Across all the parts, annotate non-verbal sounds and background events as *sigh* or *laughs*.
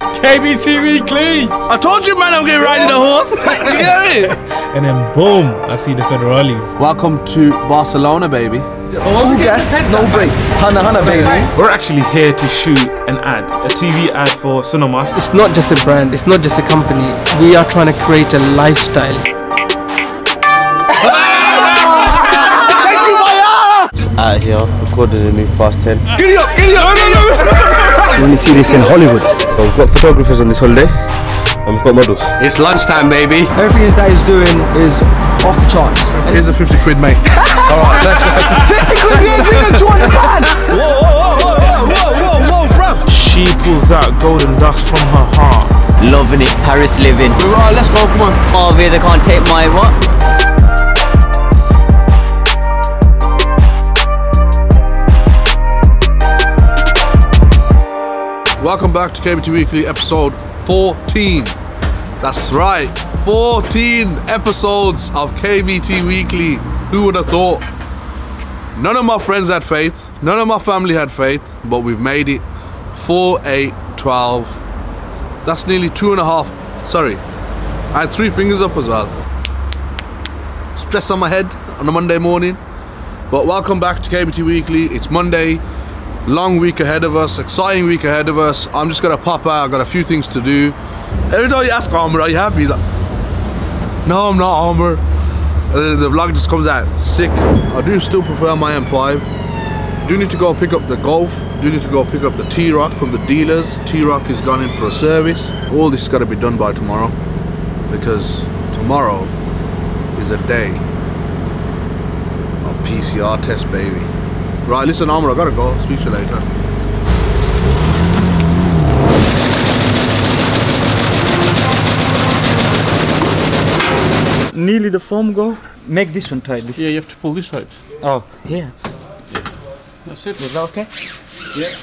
KBT Weekly! I told you, man, I'm getting riding a horse. *laughs* you get it? And then boom, I see the Federales. Welcome to Barcelona, baby. All gas, no brakes. Hana Hana, baby. We're actually here to shoot an ad, a TV ad for Sunnamusk. It's not just a brand, it's not just a company. We are trying to create a lifestyle. *laughs* out here, recorded a new Fast 10. Giddy up, giddy up, giddy up. You want to see this in Hollywood? So we've got photographers on this holiday, and we've got models. It's lunchtime, baby. Everything his dad is doing is off the charts. Here's a 50 quid, mate. *laughs* All right, next 50 quid, we ain't bringing 200 pound. Whoa, whoa, whoa, whoa, whoa, whoa, whoa, bro. She pulls out golden dust from her heart. Loving it, Paris living. All right, let's go, come on. Oh, they can't take my what? Welcome back to KBT Weekly episode 14. That's right, 14 episodes of KBT Weekly. Who would have thought? None of my friends had faith, none of my family had faith, but we've made it 4, 8, 12. That's nearly two and a half. Sorry, I had three fingers up as well. Stress on my head on a Monday morning. But welcome back to KBT Weekly. It's Monday long week ahead of us, exciting week ahead of us. I'm just gonna pop out, I've got a few things to do. Every time you ask Armour, are you happy? He's like, no, I'm not Armour. And then the vlog just comes out sick. I do still prefer my M5. Do need to go pick up the Golf. Do need to go pick up the T-Roc from the dealers. T-Roc is gone in for a service. All this has got to be done by tomorrow because tomorrow is a day of PCR test, baby. Right, listen, Armour, I gotta go. Speak to you later. nearly the foam go. Make this one tight. This. Yeah, you have to pull this out. Oh, yeah. That's it. Is that okay? Yeah.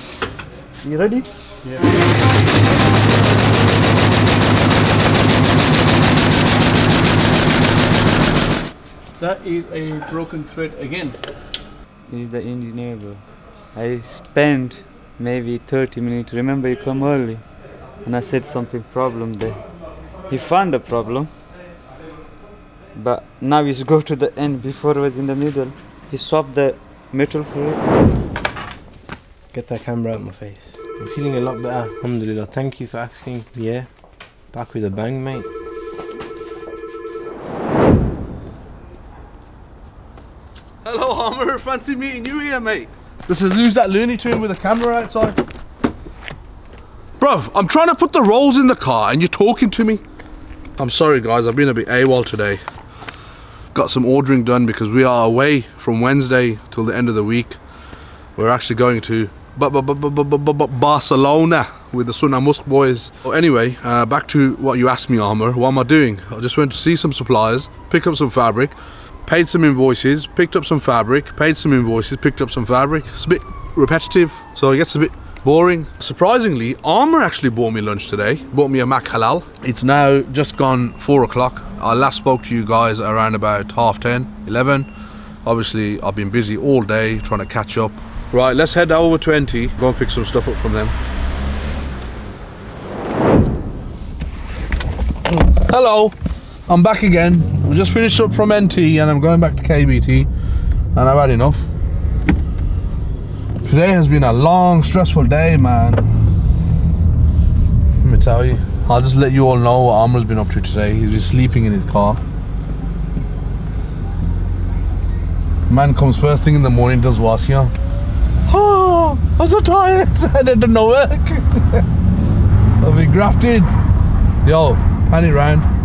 You ready? Yeah. That is a broken thread again. He's the engineer. I spent maybe 30 minutes. Remember, you come early, and I said something problem there. He found a problem, but now he's go to the end. Before it was in the middle. He swapped the metal fluid. Get that camera out of my face. I'm feeling a lot better, alhamdulillah. Thank you for asking. Yeah, back with a bang, mate. Hello, Armour. Fancy meeting you here, mate. This is who's that Looney Tune with a camera outside? Bruv, I'm trying to put the rolls in the car and you're talking to me. I'm sorry, guys. I've been a bit AWOL today. Got some ordering done because we are away from Wednesday till the end of the week. We're actually going to Ba- ba- ba- ba- ba- ba- ba- ba- Barcelona with the Sunnamusk boys. Oh, anyway, uh, back to what you asked me, Armour. What am I doing? I just went to see some suppliers, pick up some fabric, paid some invoices, picked up some fabric, paid some invoices, picked up some fabric. It's a bit repetitive, so it gets a bit boring. Surprisingly, Armour actually bought me lunch today. Bought me a Mac Halal. It's now just gone four o'clock. I last spoke to you guys around about half 10, 11. Obviously, I've been busy all day trying to catch up. Right, let's head over 20, go and pick some stuff up from them. Hello, I'm back again. We just finished up from NT and I'm going back to KBT and I've had enough. Today has been a long, stressful day, man. Let me tell you. I'll just let you all know what Amr's been up to today. He's been sleeping in his car. Man comes first thing in the morning, does wasya. Oh, I'm so tired. *laughs* I did no work. *laughs* I've been grafted. Yo, pan it round.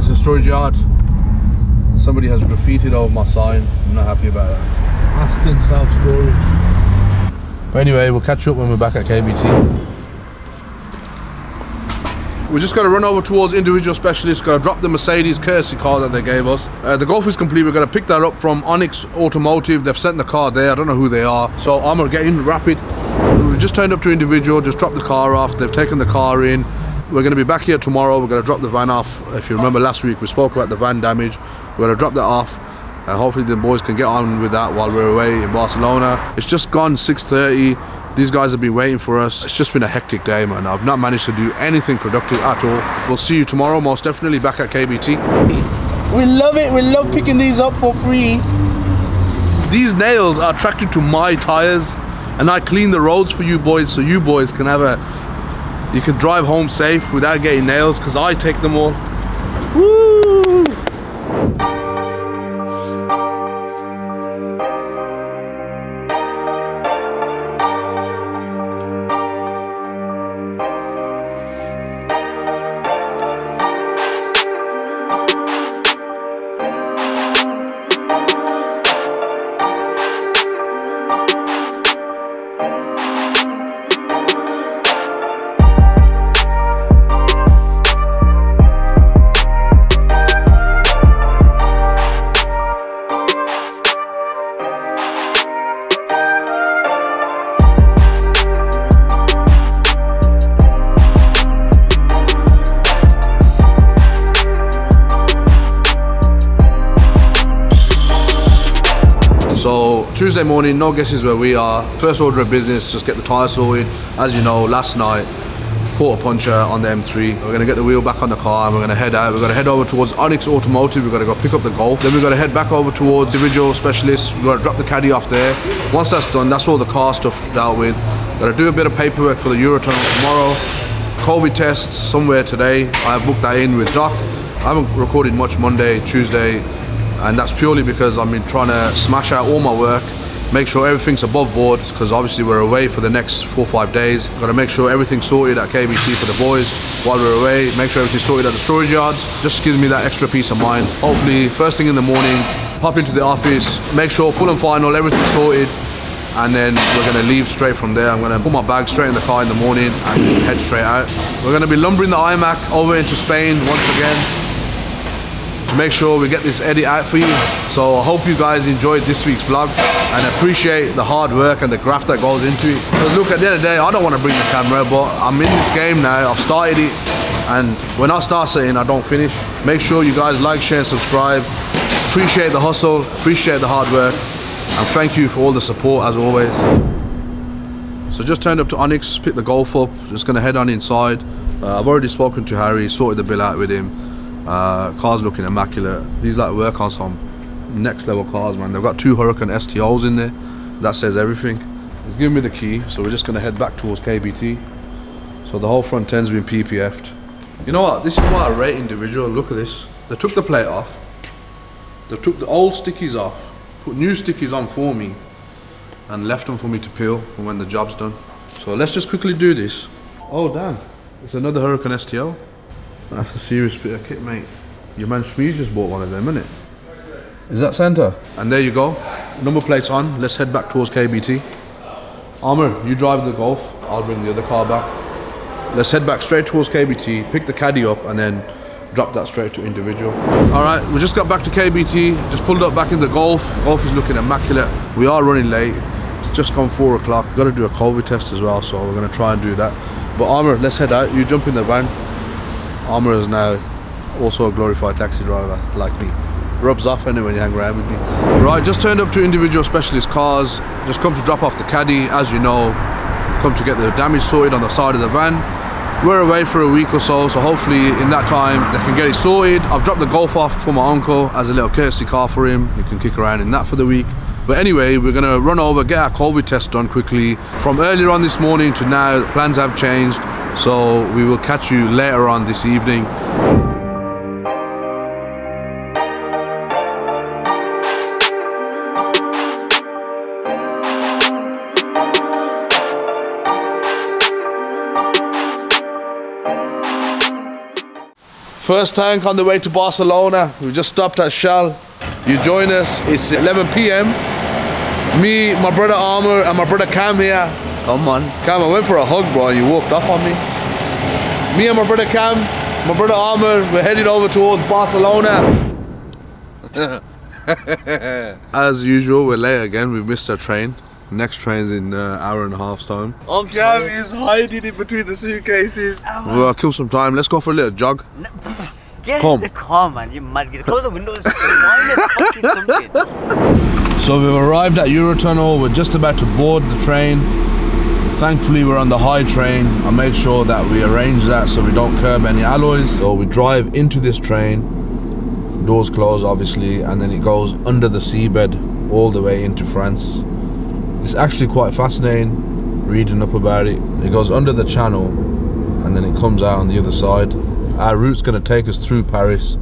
Is a storage yard. Somebody has graffitied over my sign. I'm not happy about that. Aston Self Storage. But anyway, we'll catch up when we're back at KBT. We're just got to run over towards individual specialists. Got to drop the Mercedes courtesy car that they gave us. Uh, the Golf is complete. We're going to pick that up from Onyx Automotive. They've sent the car there. I don't know who they are. So I'm gonna get in rapid. We just turned up to individual. Just dropped the car off. They've taken the car in. We're going to be back here tomorrow. We're going to drop the van off. If you remember last week, we spoke about the van damage. We're going to drop that off. And hopefully the boys can get on with that while we're away in Barcelona. It's just gone 6.30. These guys have been waiting for us. It's just been a hectic day, man. I've not managed to do anything productive at all. We'll see you tomorrow, most definitely back at KBT. We love it. We love picking these up for free. These nails are attracted to my tires, and I clean the roads for you boys so you boys can have a you can drive home safe without getting nails because I take them all. Woo! Tuesday morning, no guesses where we are. First order of business, just get the tyre sorted. As you know, last night, quarter puncher on the M3. We're gonna get the wheel back on the car and we're gonna head out. We're gonna head over towards Onyx Automotive. We're gonna go pick up the Golf. Then we're gonna head back over towards individual specialists. We're gonna drop the caddy off there. Once that's done, that's all the car stuff dealt with. Gonna do a bit of paperwork for the Eurotunnel tomorrow. COVID test somewhere today. I booked that in with Doc. I haven't recorded much Monday, Tuesday, and that's purely because I've been trying to smash out all my work, make sure everything's above board, because obviously we're away for the next four or five days. Got to make sure everything's sorted at KBT for the boys while we're away, make sure everything's sorted at the storage yards. Just gives me that extra peace of mind. Hopefully, first thing in the morning, pop into the office, make sure full and final, everything's sorted, and then we're gonna leave straight from there. I'm gonna put my bag straight in the car in the morning and head straight out. We're gonna be lumbering the iMac over into Spain once again to make sure we get this edit out for you. So I hope you guys enjoyed this week's vlog and appreciate the hard work and the graft that goes into it. 'Cause look, at the end of the day, I don't want to bring the camera, but I'm in this game now. I've started it, and when I start saying I don't finish, make sure you guys like, share, subscribe. Appreciate the hustle, appreciate the hard work, and thank you for all the support as always. So just turned up to Onyx, picked the golf up, just gonna head on inside. Uh, I've already spoken to Harry, sorted the bill out with him. Uh, car's looking immaculate. These like work on some next level cars, man. They've got two Huracan STOs in there. That says everything. He's giving me the key, so we're just gonna head back towards KBT. So the whole front end's been PPF'd. You know what? This is why I rate individual. Look at this. They took the plate off. They took the old stickies off, put new stickies on for me, and left them for me to peel for when the job's done. So let's just quickly do this. Oh damn, it's another Huracan STO. That's a serious bit of kit, mate. Your man Shmeez just bought one of them, innit? Is that centre? And there you go. Number plate's on. Let's head back towards KBT. Armour, you drive the Golf. I'll bring the other car back. Let's head back straight towards KBT, pick the caddy up, and then drop that straight to individual. All right, we just got back to KBT. Just pulled up back in the Golf. Golf is looking immaculate. We are running late. It's just gone four o'clock. Got to do a COVID test as well, so we're gonna try and do that. But Armour, let's head out. You jump in the van. Amr is now also a glorified taxi driver like me. Rubs off anyway when you hang around with me. Right, just turned up to individual specialist cars. Just come to drop off the caddy. As you know, come to get the damage sorted on the side of the van. We're away for a week or so, so hopefully in that time they can get it sorted. I've dropped the Golf off for my uncle as a little courtesy car for him. He can kick around in that for the week. But anyway, we're gonna run over, get our COVID test done quickly. From earlier on this morning to now, plans have changed. So we will catch you later on this evening. First tank on the way to Barcelona. We just stopped at Shell. You join us. It's 11 p.m. Me, my brother Armour, and my brother Cam here. Come on. Cam, I went for a hug, bro, and you walked off on me. Me and my brother Cam, my brother Armour, we're headed over towards Barcelona. *laughs* As usual, we're late again. We've missed our train. Next train's in uh, hour and a half's time. Cam is hiding in between the suitcases. We'll kill some time. Let's go for a little jog. Get Come. in the car, man. You mad. Close the windows. Why the fuck is something? *laughs* So we've arrived at Eurotunnel. We're just about to board the train. Thankfully, we're on the high train. I made sure that we arrange that so we don't curb any alloys. So we drive into this train, doors close obviously, and then it goes under the seabed all the way into France. It's actually quite fascinating reading up about it. It goes under the channel and then it comes out on the other side. Our route's going to take us through Paris,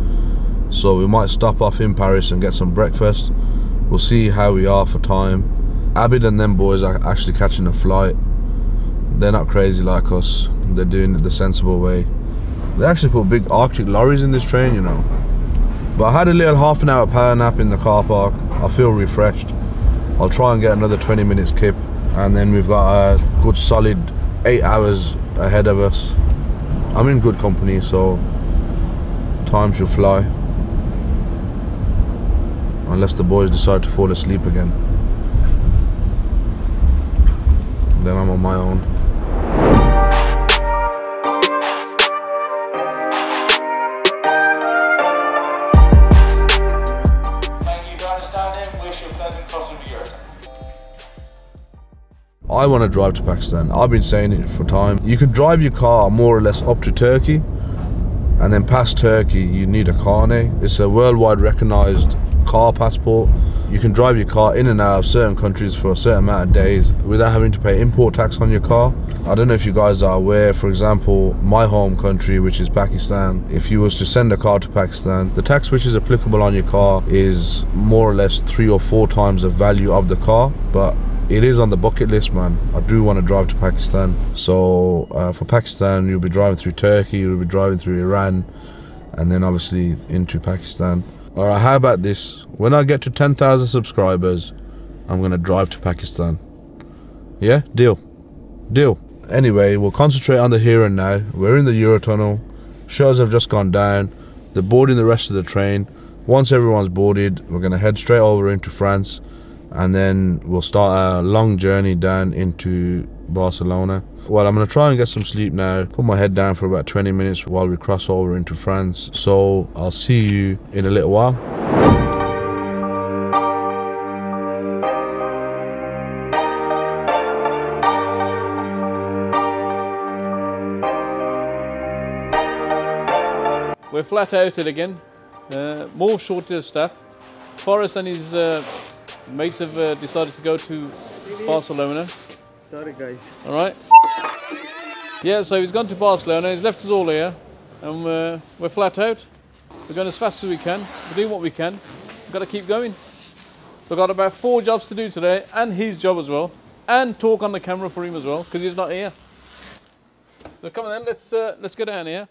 so we might stop off in Paris and get some breakfast. We'll see how we are for time. Abid and them boys are actually catching a flight. They're not crazy like us. They're doing it the sensible way. They actually put big Arctic lorries in this train, you know. But I had a little half an hour power nap in the car park. I feel refreshed. I'll try and get another 20 minutes kip and then we've got a good solid eight hours ahead of us. I'm in good company so time should fly. Unless the boys decide to fall asleep again. Then I'm on my own. I want to drive to Pakistan. I've been saying it for time. You can drive your car more or less up to Turkey, and then past Turkey, you need a carnet. Eh? It's a worldwide recognized car passport. You can drive your car in and out of certain countries for a certain amount of days without having to pay import tax on your car. I don't know if you guys are aware, for example, my home country, which is Pakistan, if you was to send a car to Pakistan, the tax which is applicable on your car is more or less three or four times the value of the car, but it is on the bucket list, man. I do want to drive to Pakistan. So uh, for Pakistan, you'll be driving through Turkey, you'll be driving through Iran, and then obviously into Pakistan. All right, how about this? When I get to 10,000 subscribers, I'm gonna drive to Pakistan. Yeah, deal, deal. Anyway, we'll concentrate on the here and now. We're in the Eurotunnel. Shows have just gone down. They're boarding the rest of the train. Once everyone's boarded, we're gonna head straight over into France and then we'll start a long journey down into Barcelona. Well, I'm gonna try and get some sleep now. Put my head down for about 20 minutes while we cross over into France. So I'll see you in a little while. We're flat outed again. Uh, more shortage of staff. Forrest and his uh, mates have uh, decided to go to Barcelona. Sorry, guys. All right. Yeah, so he's gone to Barcelona. He's left us all here, and uh, we're flat out. We're going as fast as we can. We're doing what we can. We've got to keep going. So I've got about four jobs to do today, and his job as well, and talk on the camera for him as well, because he's not here. So come on then, let's uh, let's go down here.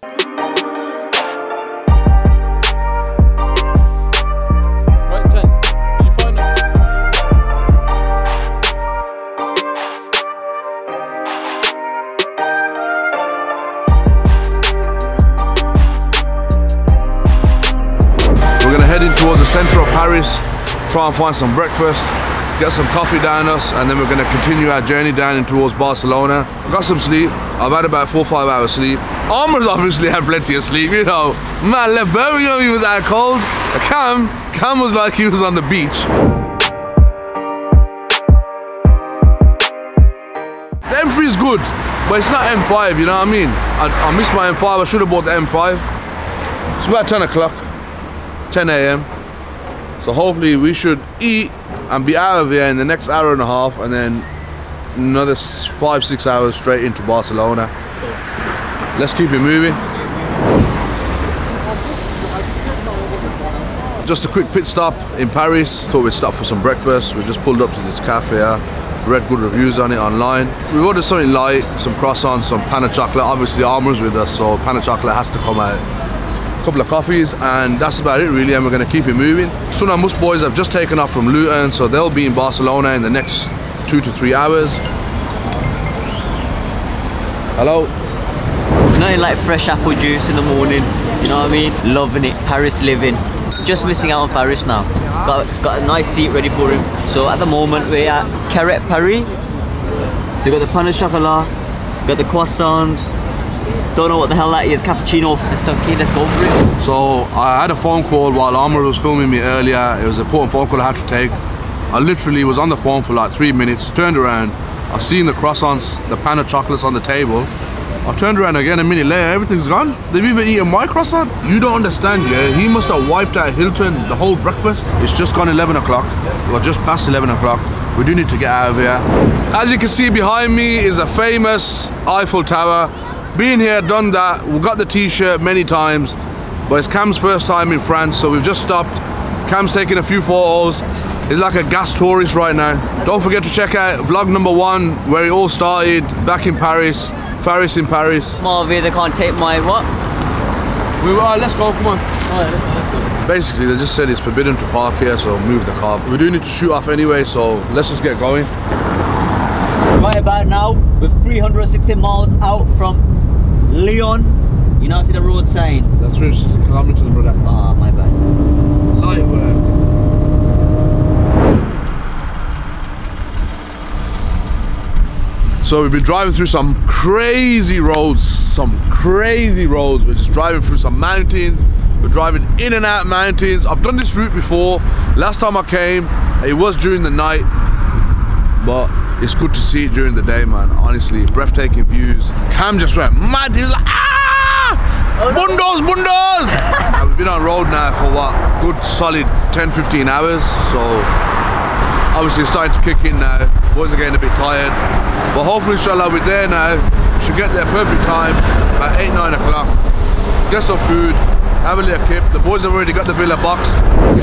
Towards the centre of Paris, try and find some breakfast, get some coffee down us, and then we're gonna continue our journey down in towards Barcelona. I got some sleep. I've had about four five hours sleep. Armour's *laughs* obviously had plenty of sleep, you know. Man left Birmingham, he was out cold. Cam, Cam was like he was on the beach. The M3 is good, but it's not M5, you know what I mean? I, I missed my M5, I should have bought the M5. It's about 10 o'clock. 10 a.m. So hopefully we should eat and be out of here in the next hour and a half and then another five, six hours straight into Barcelona. Let's keep it moving. Just a quick pit stop in Paris. Thought we'd stop for some breakfast. We just pulled up to this cafe. Read good reviews on it online. We ordered something light, some croissants, some pan of chocolate. Obviously Armour's with us, so pan of chocolate has to come out couple of coffees and that's about it really and we're going to keep it moving. Sunnamusk boys have just taken off from Luton so they'll be in Barcelona in the next two to three hours. Hello? Nothing like fresh apple juice in the morning. You know what I mean? Loving it. Paris living. Just missing out on Paris now. Got got a nice seat ready for him. So at the moment we're at Carré Paris. So we got the pain au chocolat, got the croissants. Don't know what the hell that is. Cappuccino. Let's, okay, let's go for it. So I had a phone call while Armour was filming me earlier. It was an important phone call I had to take. I literally was on the phone for like three minutes, turned around, I seen the croissants, the pan of chocolates on the table. I turned around again a minute later, everything's gone. They've even eaten my croissant. You don't understand, yeah? He must have wiped out Hilton the whole breakfast. It's just gone 11 o'clock, or just past 11 o'clock. We do need to get out of here. As you can see behind me is a famous Eiffel Tower. Been here, done that. We've got the t-shirt many times, but it's Cam's first time in France, so we've just stopped. Cam's taking a few photos. He's like a gas tourist right now. Don't forget to check out vlog number one, where it all started back in Paris. Paris in Paris. Marvin, they can't take my what? We were, let's go, come on. Basically, they just said it's forbidden to park here, so move the car. We do need to shoot off anyway, so let's just get going. Right about now, we're 360 miles out from Lyon. You now see the road sign. That's 360 kilometers, brother. Ah, my bad. Light work. So we've been driving through some crazy roads, some crazy roads. We're just driving through some mountains. We're driving in and out mountains. I've done this route before. Last time I came, it was during the night, but it's good to see it during the day, man. Honestly, breathtaking views. Cam just went mad. He's like, ah, bundos, bundos. *laughs* We've been on road now for what, good solid 10, 15 hours. So obviously it's starting to kick in now. Boys are getting a bit tired. But hopefully, inshallah, we're there now. We should get there perfect time, about 8, 9 o'clock. Get some food, have a little kip. The boys have already got the villa boxed.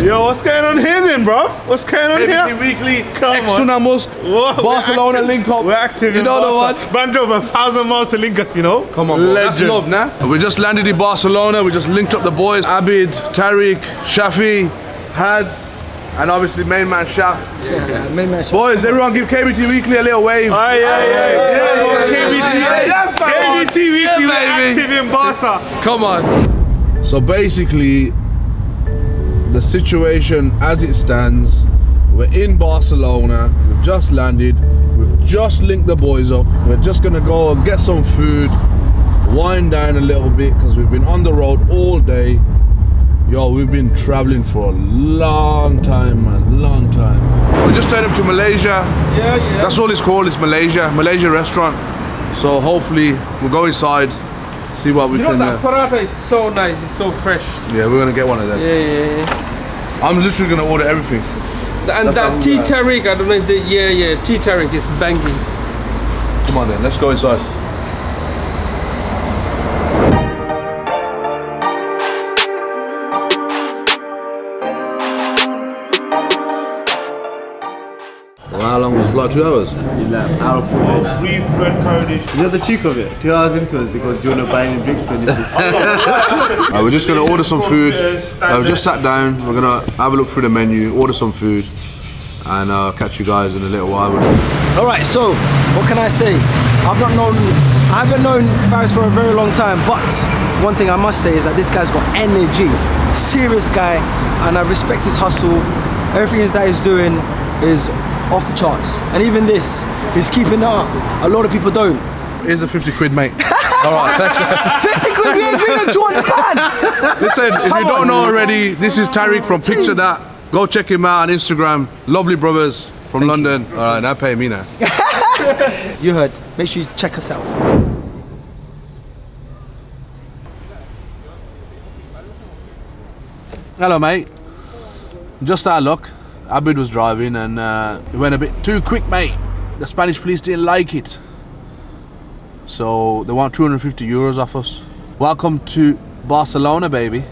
Yo, what's going on here then, bro? What's going on ABT here? Weekly, Come Ex on. Sunnamusk, Whoa, we're Barcelona active. link up. We're active You in know Barca. what? Man drove a thousand miles to link us, you know? Come on, bro. That's Legend. love now. We just landed in Barcelona. We just linked up the boys. Abid, Tariq, Shafi, Hads, and obviously main man Shaf. Boys, everyone give KBT Weekly a little wave. Aye, aye, aye. Yeah, boys. KBT, Yeah, that's the one. KBT Weekly, Yeah, we're baby. active in Barca. Come on. So basically, the situation as it stands, we're in Barcelona. We've just landed. We've just linked the boys up. We're just gonna go and get some food, wind down a little bit because we've been on the road all day. Yo, we've been traveling for a long time, man, long time. We just turned up to Malaysia. Yeah, yeah. That's all it's called. It's Malaysia, Malaysia restaurant. So hopefully we'll go inside, see what we You know that uh, paratha is so nice, it's so fresh. yeah, we're gonna get one of them. Yeah, yeah, yeah. I'm literally gonna order everything. And That's that tea tarik, I don't know if the, yeah, yeah, tea tarik is banging. Come on then, let's go inside. How long was the flight? Two hours? hour and four minutes. Brief red coded. You know the cheek of it? Two hours into it, because do you want to buy any drinks or anything? *laughs* Uh, we're just gonna order some food. Uh, we just sat down. We're gonna have a look through the menu, order some food, and uh, catch you guys in a little while. All right, so what can I say? I've not known, I haven't known Faris for a very long time, but one thing I must say is that this guy's got energy, serious guy, and I respect his hustle. Everything that he's doing is off the charts, and even this, he's keeping up. A lot of people don't. Here's a 50 quid, mate. *laughs* All right, thanks. 50 quid, we agreed on 200 pound. Listen, if you don't know already, this is Tariq from Picture That. Go check him out on Instagram. Lovely brothers from London. All right, now pay me now. *laughs* You heard. Make sure you check us out. Hello, mate. Just our luck. Abid was driving and uh, it went a bit too quick, mate. The Spanish police didn't like it. So they want 250 euros off us. Welcome to Barcelona, baby.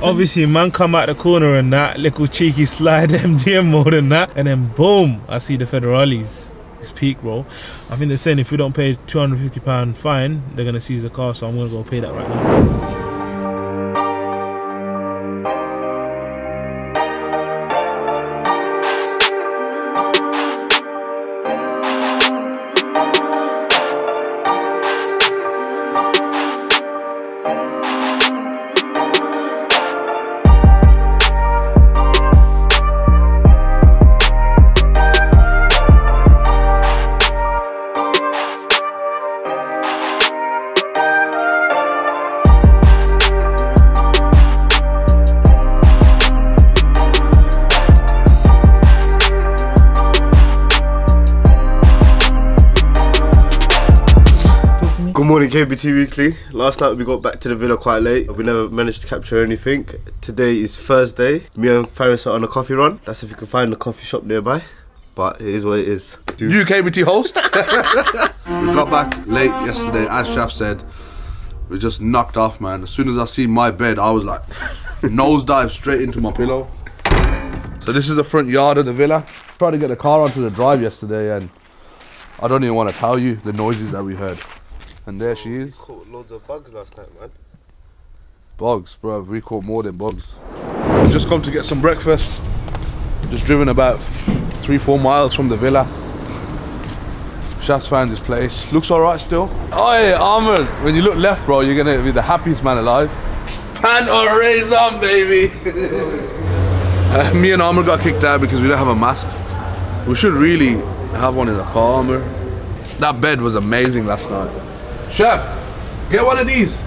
Obviously, man come out the corner and that little cheeky slide *laughs* MDM more than that, and then boom, I see the federales. It's peak, bro. I think they're saying if we don't pay 250 pound fine, they're gonna seize the car. So I'm gonna go pay that right now. Morning, KBT Weekly. Last night we got back to the villa quite late. We never managed to capture anything. Today is Thursday. Me and Faris are on a coffee run. That's if you can find a coffee shop nearby. But it is what it is. You KBT host. *laughs* we got back late yesterday, as Chef said. We just knocked off, man. As soon as I see my bed, I was like, *laughs* nosedive straight into my pillow. So this is the front yard of the villa. Tried to get the car onto the drive yesterday, and I don't even want to tell you the noises that we heard. And there she is. Caught loads of bugs last night, man. Bugs, bro. We caught more than bugs. Just come to get some breakfast. Just driven about three, four miles from the villa. Just found this place. Looks alright still. Oh yeah, Ahmed. When you look left, bro, you're gonna be the happiest man alive. Pan or raisin, baby. *laughs* uh, me and Ahmed got kicked out because we don't have a mask. We should really have one in the car, Ahmed. That bed was amazing last night. Chef, get one of these.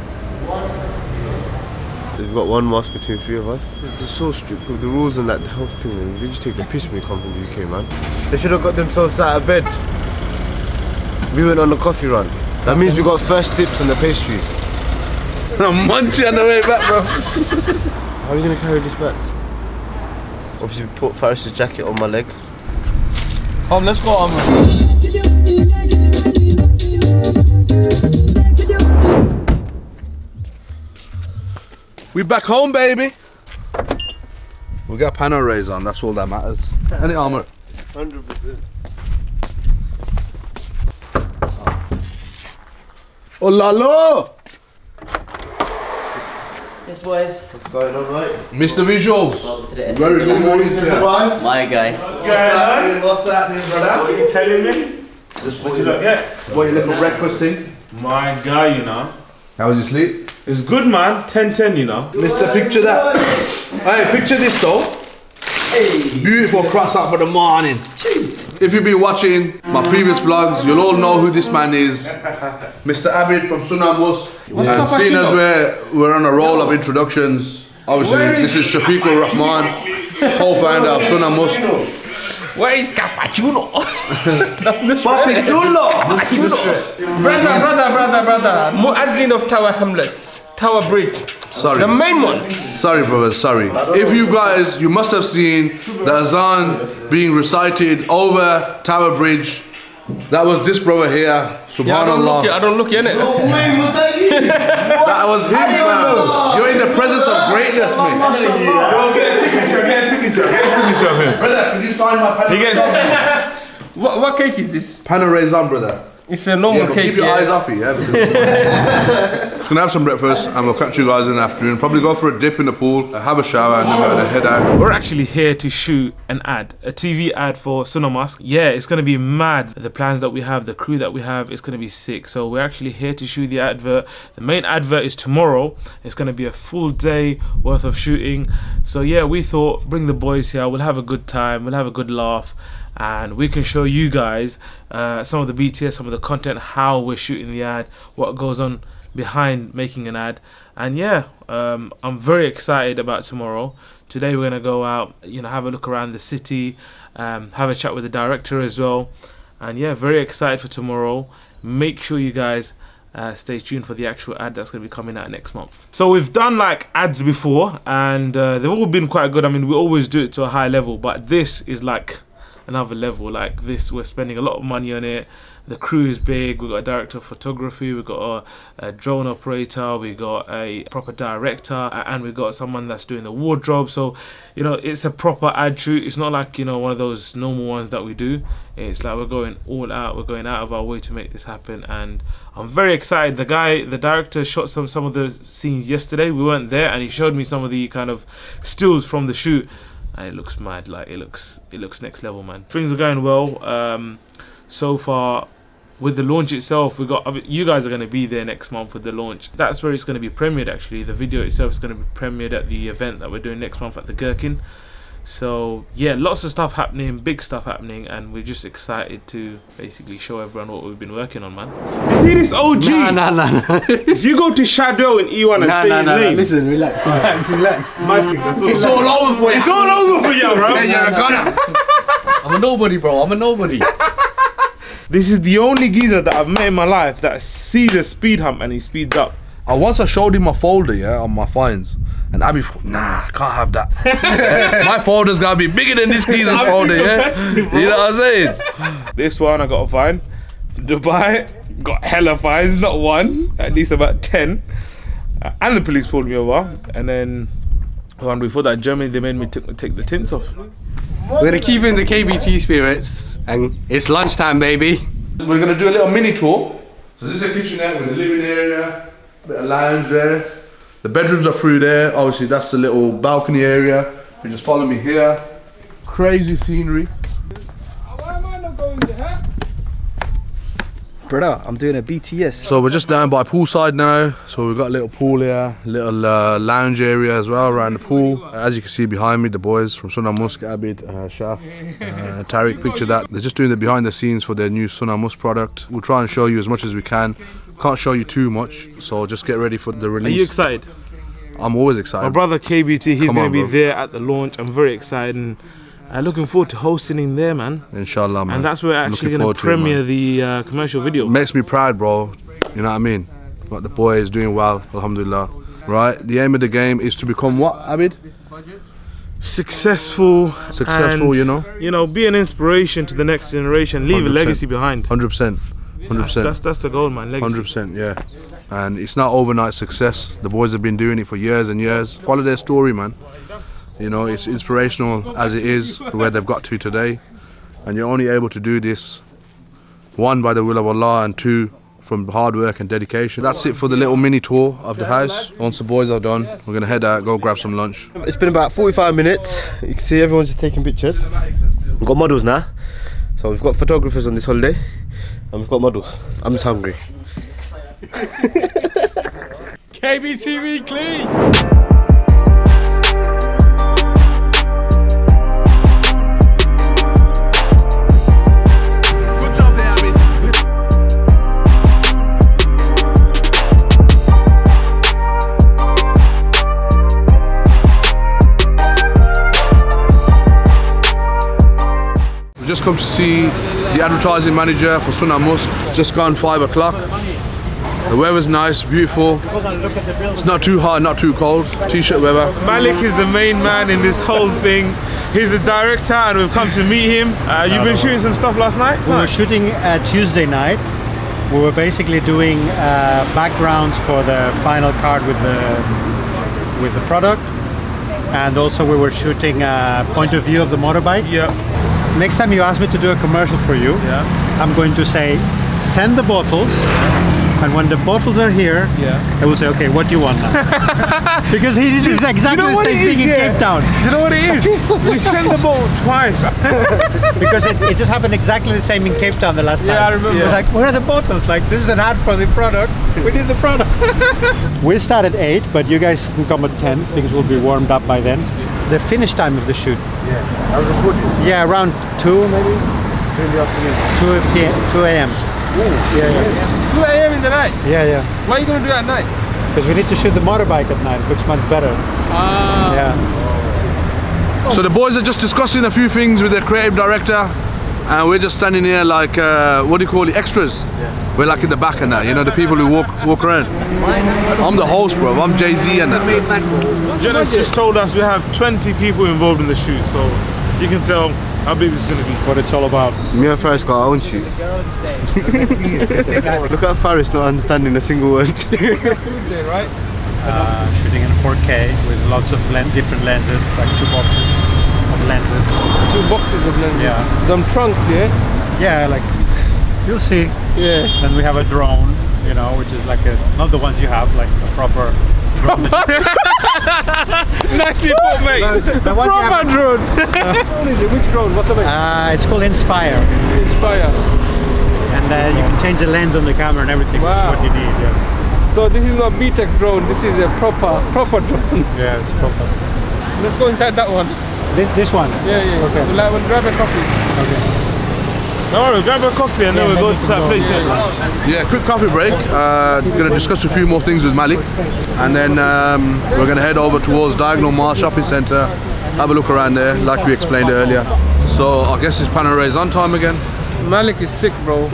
We've got one mask between three of us. They're so strict with the rules and that health thing. They just take the piss when you come from the UK, man. They should have got themselves out of bed. We went on a coffee run. That means we got first dips on the pastries. *laughs* I'm munching on the way back, bro. How are we gonna carry this back? Obviously, we put Faris's jacket on my leg. Come, let's go, Ahmed. We back home, baby. We got pano rays on. That's all that matters. Any armor? 100%. Oh lalo! Yes, boys. What's going on, right? Mr. Visuals. Welcome to the Very good morning to you. My guy. What's happening? What's happening, brother? What are you telling me? Just What you look at? What your little breakfast thing? My guy, you know. How was your sleep? It's good, man. 10-10, you know. Mister, picture that. hey, picture this though. Hey. Beautiful cross out for the morning. Jeez. If you've been watching my previous vlogs, you'll all know who this man is. *laughs* Mr. Abid from Sunnamusk. What's and seeing as we're, we're on a roll of introductions, obviously this is Shafiqur Rahman, *laughs* co-founder of Sunnamusk. Where is Capachuno? *laughs* That's Papachuno! Brother, brother, brother, brother. Muazzin of Tower Hamlets. Tower Bridge. Sorry. The main one. Sorry, brother, sorry. If you guys, you must have seen the Azan being recited over Tower Bridge. That was this brother here. Yeah, I don't look, Subhanallah. I don't look in it. *laughs* That was him, man. You're in the presence of greatness, man. Yo, get a signature, get a *laughs* signature, get a of him. Brother, can you sign my pen? He gets *laughs* What, what cake is this? Panoraisan, brother. It's a normal Yeah, cake. keep your yeah. eyes off it, yeah. because- *laughs* Just gonna have some breakfast and we'll catch you guys in the afternoon. Probably go for a dip in the pool, have a shower, and then we're gonna head out. We're actually here to shoot an ad, a TV ad for Sunnamusk. Yeah, it's gonna be mad. The plans that we have, the crew that we have, it's gonna be sick. So we're actually here to shoot the advert. The main advert is tomorrow. It's gonna be a full day worth of shooting. So yeah, we thought bring the boys here. We'll have a good time. We'll have a good laugh. And we can show you guys uh, some of the BTS, some of the content, how we're shooting the ad, what goes on behind making an ad. And yeah, um, I'm very excited about tomorrow. Today we're gonna go out, you know, have a look around the city, um, have a chat with the director as well, and yeah, very excited for tomorrow. Make sure you guys uh, stay tuned for the actual ad that's gonna be coming out next month. So we've done like ads before, and uh, they've all been quite good. I mean, we always do it to a high level, but this is like another level. Like this, we're spending a lot of money on it. The crew is big. We've got a director of photography. We've got a, a drone operator. We got a proper director, and we've got someone that's doing the wardrobe. So, you know, it's a proper ad shoot. It's not like you know one of those normal ones that we do. It's like we're going all out. We're going out of our way to make this happen, and I'm very excited. The guy, the director, shot some some of the scenes yesterday. We weren't there, and he showed me some of the kind of stills from the shoot and it looks mad like it looks it looks next level man. Things are going well um so far with the launch itself we got you guys are going to be there next month with the launch. That's where it's going to be premiered actually. The video itself is going to be premiered at the event that we're doing next month at the gherkin so yeah lots of stuff happening big stuff happening and we're just excited to basically show everyone what we've been working on man you see this OG Nah, nah, nah, nah. *laughs* if you go to Shadwell in E1 and Nah, say nah, his nah, nah. name Listen, relax, relax, relax. my thing, that's what- It's all over for you. it's all over for you bro *laughs* Yeah, you're a gunner. *laughs* I'm a nobody, bro. I'm a nobody. This is the only geezer that I've met in my life that sees a speed hump and he speeds up. I once I showed him my folder, yeah, on my fines, and Abby, thought, nah, I can't have that. Yeah, *laughs* my folder's gotta be bigger than this geezer's I'm folder, yeah. bro. You know what I'm saying? This one I got a fine. Dubai got hella fines, not one, at least about ten. Uh, and the police pulled me over. And then one before that, Germany they made me t- take the tints off. We're gonna keep in the KBT spirits, and it's lunchtime, baby. We're gonna do a little mini tour. So this is a kitchenette with a living area, bit of lounge there. The bedrooms are through there. Obviously, that's the little balcony area. You just follow me here. Crazy scenery. Brother, I'm doing a BTS. So we're just down by poolside now. So we've got a little pool here, little uh, lounge area as well around the pool. As you can see behind me, the boys from Sunnamusk, Abid, uh, Shaf, uh, Tariq, picture that. They're just doing the behind the scenes for their new Sunnamusk product. We'll try and show you as much as we can. Can't show you too much, so just get ready for the release. Are you excited? I'm always excited. My brother KBT, he's gonna be bro. there at the launch. I'm very excited I'm looking forward to hosting him there, man. Inshallah, man. And that's where we're actually forward to premiere the uh, commercial video. Makes me proud, bro. You know what I mean? But the boy is doing well, alhamdulillah. Right? The aim of the game is to become what, Abid? Successful, Successful, and, you know? You know, be an inspiration to the next generation, leave a 100%. legacy behind. 100%. 100%. That's, that's that's the goal, man. Legacy. Hundred percent, yeah. And it's not overnight success. The boys have been doing it for years and years. Follow their story, man. You know, it's inspirational as it is where they've got to today. And you're only able to do this one by the will of Allah and two from hard work and dedication. That's it for the little mini tour of the house. Once the boys are done, we're gonna head out, go grab some lunch. It's been about 45 minutes. You can see everyone's just taking pictures. We've got models now. So we've got photographers on this holiday. And we've got models. I'm just hungry. *laughs* KBTV clean. Just come to see the advertising manager for Sunnamusk. It's just gone five o'clock. The weather's nice, beautiful. It's not too hot, not too cold. T-shirt weather. Malik is the main man in this whole thing. He's the director, and we've come to meet him. Uh, you've been shooting some stuff last night. We were shooting uh, Tuesday night. We were basically doing uh, backgrounds for the final card with the with the product, and also we were shooting a point of view of the motorbike. Yeah. Next time you ask me to do a commercial for you, yeah. I'm going to say send the bottles, and when the bottles are here, yeah. I will say, okay, what do you want now? *laughs* because he did exactly You know the same thing in yeah? Cape Town. You know what it is? we sent the boat twice. *laughs* *laughs* because it, it just happened exactly the same in Cape Town the last time. Yeah, I remember. Was like, where are the bottles? Like, this is an ad for the product. We need the product. we start at 8, but you guys can come at 10. Things will be warmed up by then. The finish time of the shoot. Yeah, I was recording. Yeah, around 2 maybe? 2 in the afternoon. 2 p.m. 2 a.m. Yeah, yeah. 2 a.m. in the night. Yeah, yeah. Why are you gonna do it at night? Because we need to shoot the motorbike at night. It looks much better. Ah. Yeah. So the boys are just discussing a few things with their creative director, and we're just standing here like uh, what do you call it, extras. We're like in the back and that, you know, the people who walk walk around. I'm the host, bro. I'm Jay Z and that. Jonas just told us we have 20 people involved in the shoot, so you can tell how big this is going to be. What it's all about. Me and Faris got our own shoot. *laughs* Look at Faris not understanding a single word. right? *laughs* Uh, shooting in 4K with lots of len- different lenses, like two boxes of lenses. Two boxes of lenses. Yeah. Them trunks, yeah? Yeah, like you'll see. Yeah. Then we have a drone, you know, which is like a not the ones you have, like a proper drone. Nicely *laughs* put, mate. the one you Proper have- drone. what is it? Which drone? What's the name? Uh, it's called Inspire, Inspire. and uh, you can change the lens on the camera and everything. Wow. What you need. Yeah, So this is not B-Tech drone. This is a proper, proper drone. yeah it's proper. Let's go inside that one. This, this one. Yeah, yeah. Okay. We'll, we'll grab a coffee. Okay. No worries, grab a coffee and then we'll go to that place. yeah. Yeah, quick coffee break. Uh, gonna discuss a few more things with Malik, and then um, we're gonna head over towards Diagonal Mar Shopping Centre, have a look around there, like we explained earlier. So I guess it's Panera on time again. Malik is sick, bro.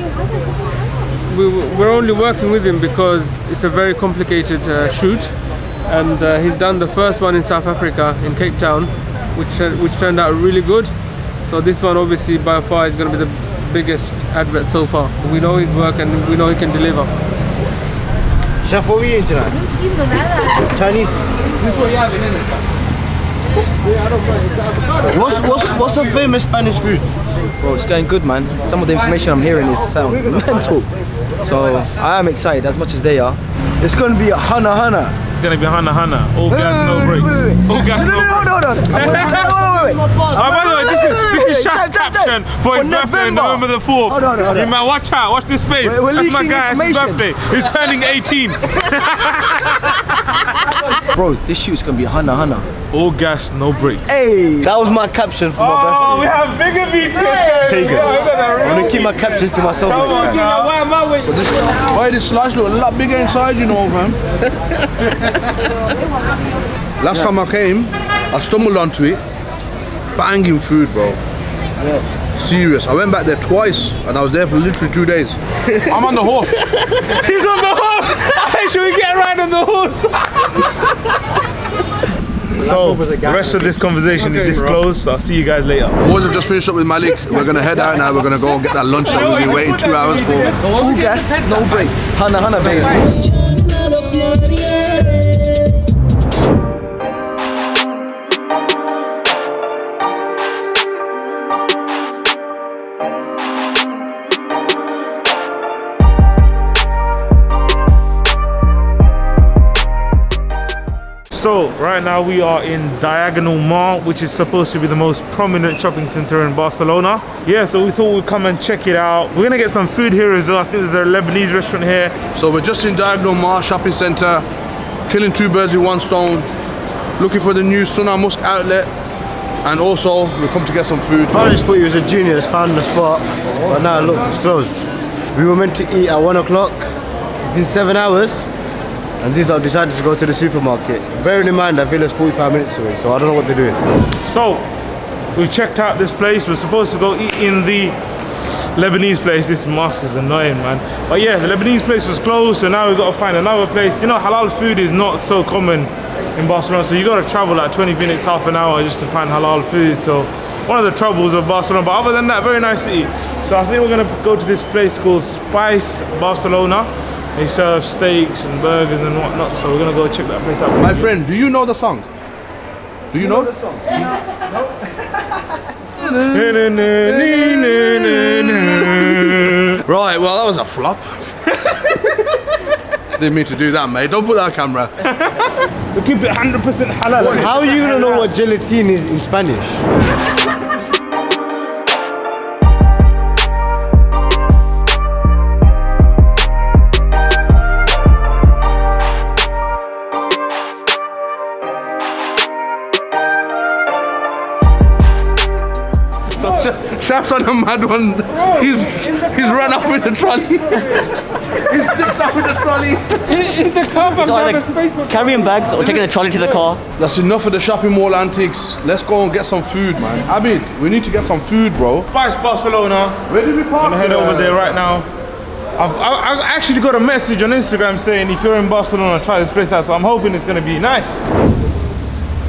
We, we're only working with him because it's a very complicated uh, shoot, and uh, he's done the first one in South Africa, in Cape Town, which uh, which turned out really good. So this one, obviously, by far, is going to be the biggest advert so far. We know his work and we know he can deliver. Chef, what are tonight? Chinese. This is what you have in it. What's what's what's a famous Spanish food? Bro, it's going good, man. Some of the information I'm hearing is sounds mental. So I am excited as much as they are. It's going to be a hana hana. It's gonna be Hana Hana. All gas, no brakes. All gas, no brakes. Hold on, hold on. Wait. Oh, by the way, this is this is Hey, Shaq's Jack, Jack, caption Jack. for his For birthday, November. November the 4th. Hold on, hold You on. man, watch out, watch this space. We're- we're That's my leaking guy, it's his birthday. He's turning 18. *laughs* Bro, this shoot's going to be hana hana. All gas, no brakes. Hey! That was my caption for my oh, birthday. Oh, we have bigger beaches. There you go. I'm gonna keep my captions to myself this time. Why am I waiting? Why this slice look a lot bigger inside, you know, man? *laughs* Last time I came, I stumbled onto it. Banging food, bro. Yes. Serious. I went back there twice and I was there for literally two days. *laughs* I'm on the horse. He's on the horse. Hey, should we get a ride on the horse? so, the rest of this conversation is disclosed. So I'll see you guys later. Boys have just finished up with Malik. We're gonna head out now. We're gonna go and get that lunch that we've been waiting two hours for. All gas, no brakes. Hana hana, baby. Right now we are in Diagonal Mar, which is supposed to be the most prominent shopping center in Barcelona. Yeah, so we thought we'd come and check it out. We're gonna get some food here as well. I think there's a Lebanese restaurant here. So we're just in Diagonal Mar Shopping Centre, killing two birds with one stone, looking for the new Sunnamusk outlet, and also we come to get some food. I just thought he was a genius, found the spot, but now look, it's closed. We were meant to eat at one o'clock. It's been seven hours, and these lot decided to go to the supermarket. Bearing in mind that Villa's 45 minutes away, so I don't know what they're doing. So we checked out this place. We're supposed to go eat in the Lebanese place. This mosque is annoying, man. But yeah, the Lebanese place was closed, so now we've got to find another place. You know, halal food is not so common in Barcelona, so you got to travel like 20 minutes, half an hour just to find halal food. So one of the troubles of Barcelona, but other than that, very nice city. So I think we're gonna go to this place called Spice Barcelona. They serve steaks and burgers and whatnot, so we're gonna go check that place out. My friend, do you know the song? Do you know the song? *laughs* No *laughs* Right, well that was a flop. *laughs* Didn't mean to do that, mate. Don't put that on camera. We keep it 100% halal. How are you gonna know what gelatin is in Spanish? Chef's on a mad one. He's he's run off with the trolley. *laughs* he's dipped off with the trolley. In the car, It's either carrying bags or taking the trolley to the car. That's enough of the shopping mall antics. Let's go and get some food, man. Abid, we need to get some food, bro. Spice Barcelona. Where did we park? I'm gonna head over there right now. I've, I, I actually got a message on Instagram saying if you're in Barcelona, try this place out. So I'm hoping it's gonna be nice.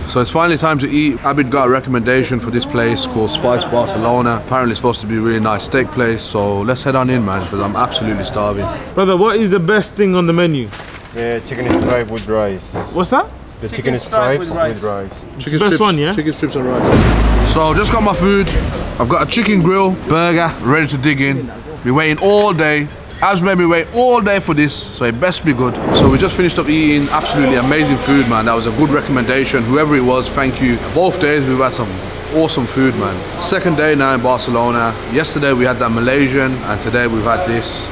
So it's finally time to eat. Abid got a recommendation for this place called Spice Barcelona. Apparently it's supposed to be a really nice steak place. So let's head on in, man, because I'm absolutely starving. Brother, what is the best thing on the menu? The chicken stripe with rice. What's that? The chicken, stripes with rice. Chicken best strips, one, yeah? Chicken strips and rice. So just got my food. I've got a chicken grill, burger, ready to dig in. Been waiting all day. Abs made me wait all day for this, so it best be good. So we just finished up eating absolutely amazing food, man. That was a good recommendation. Whoever it was, thank you. Both days we've had some awesome food, man. Second day now in Barcelona. Yesterday we had that Malaysian, and today we've had this.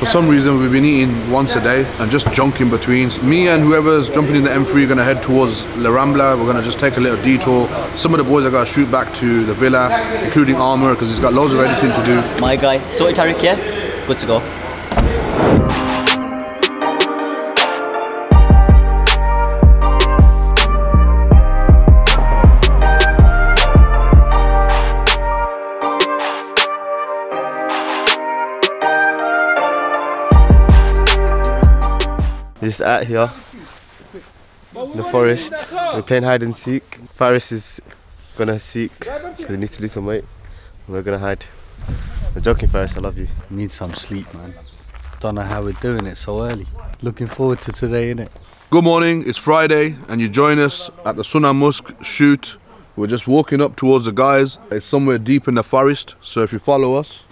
For some reason, we've been eating once a day and just junk in between. Me and whoever's jumping in the M3 are gonna head towards La Rambla. We're gonna just take a little detour. Some of the boys are gonna shoot back to the villa, including Armour, because he's got loads of editing to do. My guy, sorted Tariq, yeah? Let's go. Just out here in the forest. We're playing hide and seek. Faris is gonna seek because he needs to lose some weight. We're gonna hide. I'm joking, Faris. I love you. Need some sleep, man. Don't know how we're doing it so early. Looking forward to today, innit? Good morning, it's Friday, and you join us at the Sunnamusk shoot. We're just walking up towards the guys. It's somewhere deep in the forest, so if you follow us.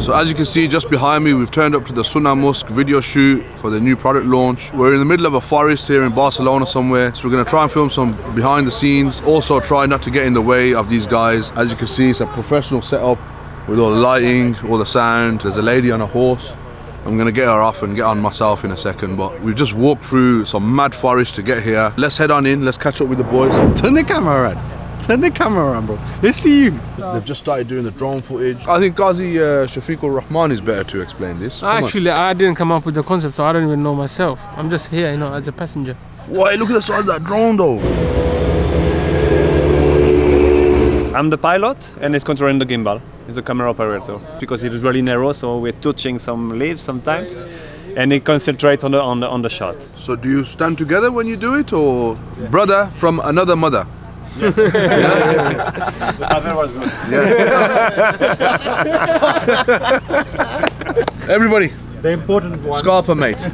So as you can see just behind me, we've turned up to the Sunnamusk video shoot for the new product launch. We're in the middle of a forest here in Barcelona somewhere, so we're gonna try and film some behind the scenes. Also try not to get in the way of these guys. As you can see, it's a professional setup with all the lighting, all the sound. There's a lady on a horse. I'm gonna get her off and get on myself in a second, but we've just walked through some mad forest to get here. Let's head on in, let's catch up with the boys. Turn the camera around. Turn the camera around, bro. Let's see you. They've just started doing the drone footage. I think Ghazi uh, Shafiqul Rahman is better to explain this. Come on. Actually, I didn't come up with the concept, so I don't even know myself. I'm just here, you know, as a passenger. Why, look at the size of that drone though. I'm the pilot and it's controlling the gimbal. It's a camera operator because it is really narrow, so we're touching some leaves sometimes, and it concentrates on the on the on the shot. So do you stand together when you do it or brother from another mother? *laughs* The father was good. Yeah. *laughs* Everybody, The important one. Scarpa mate. *laughs*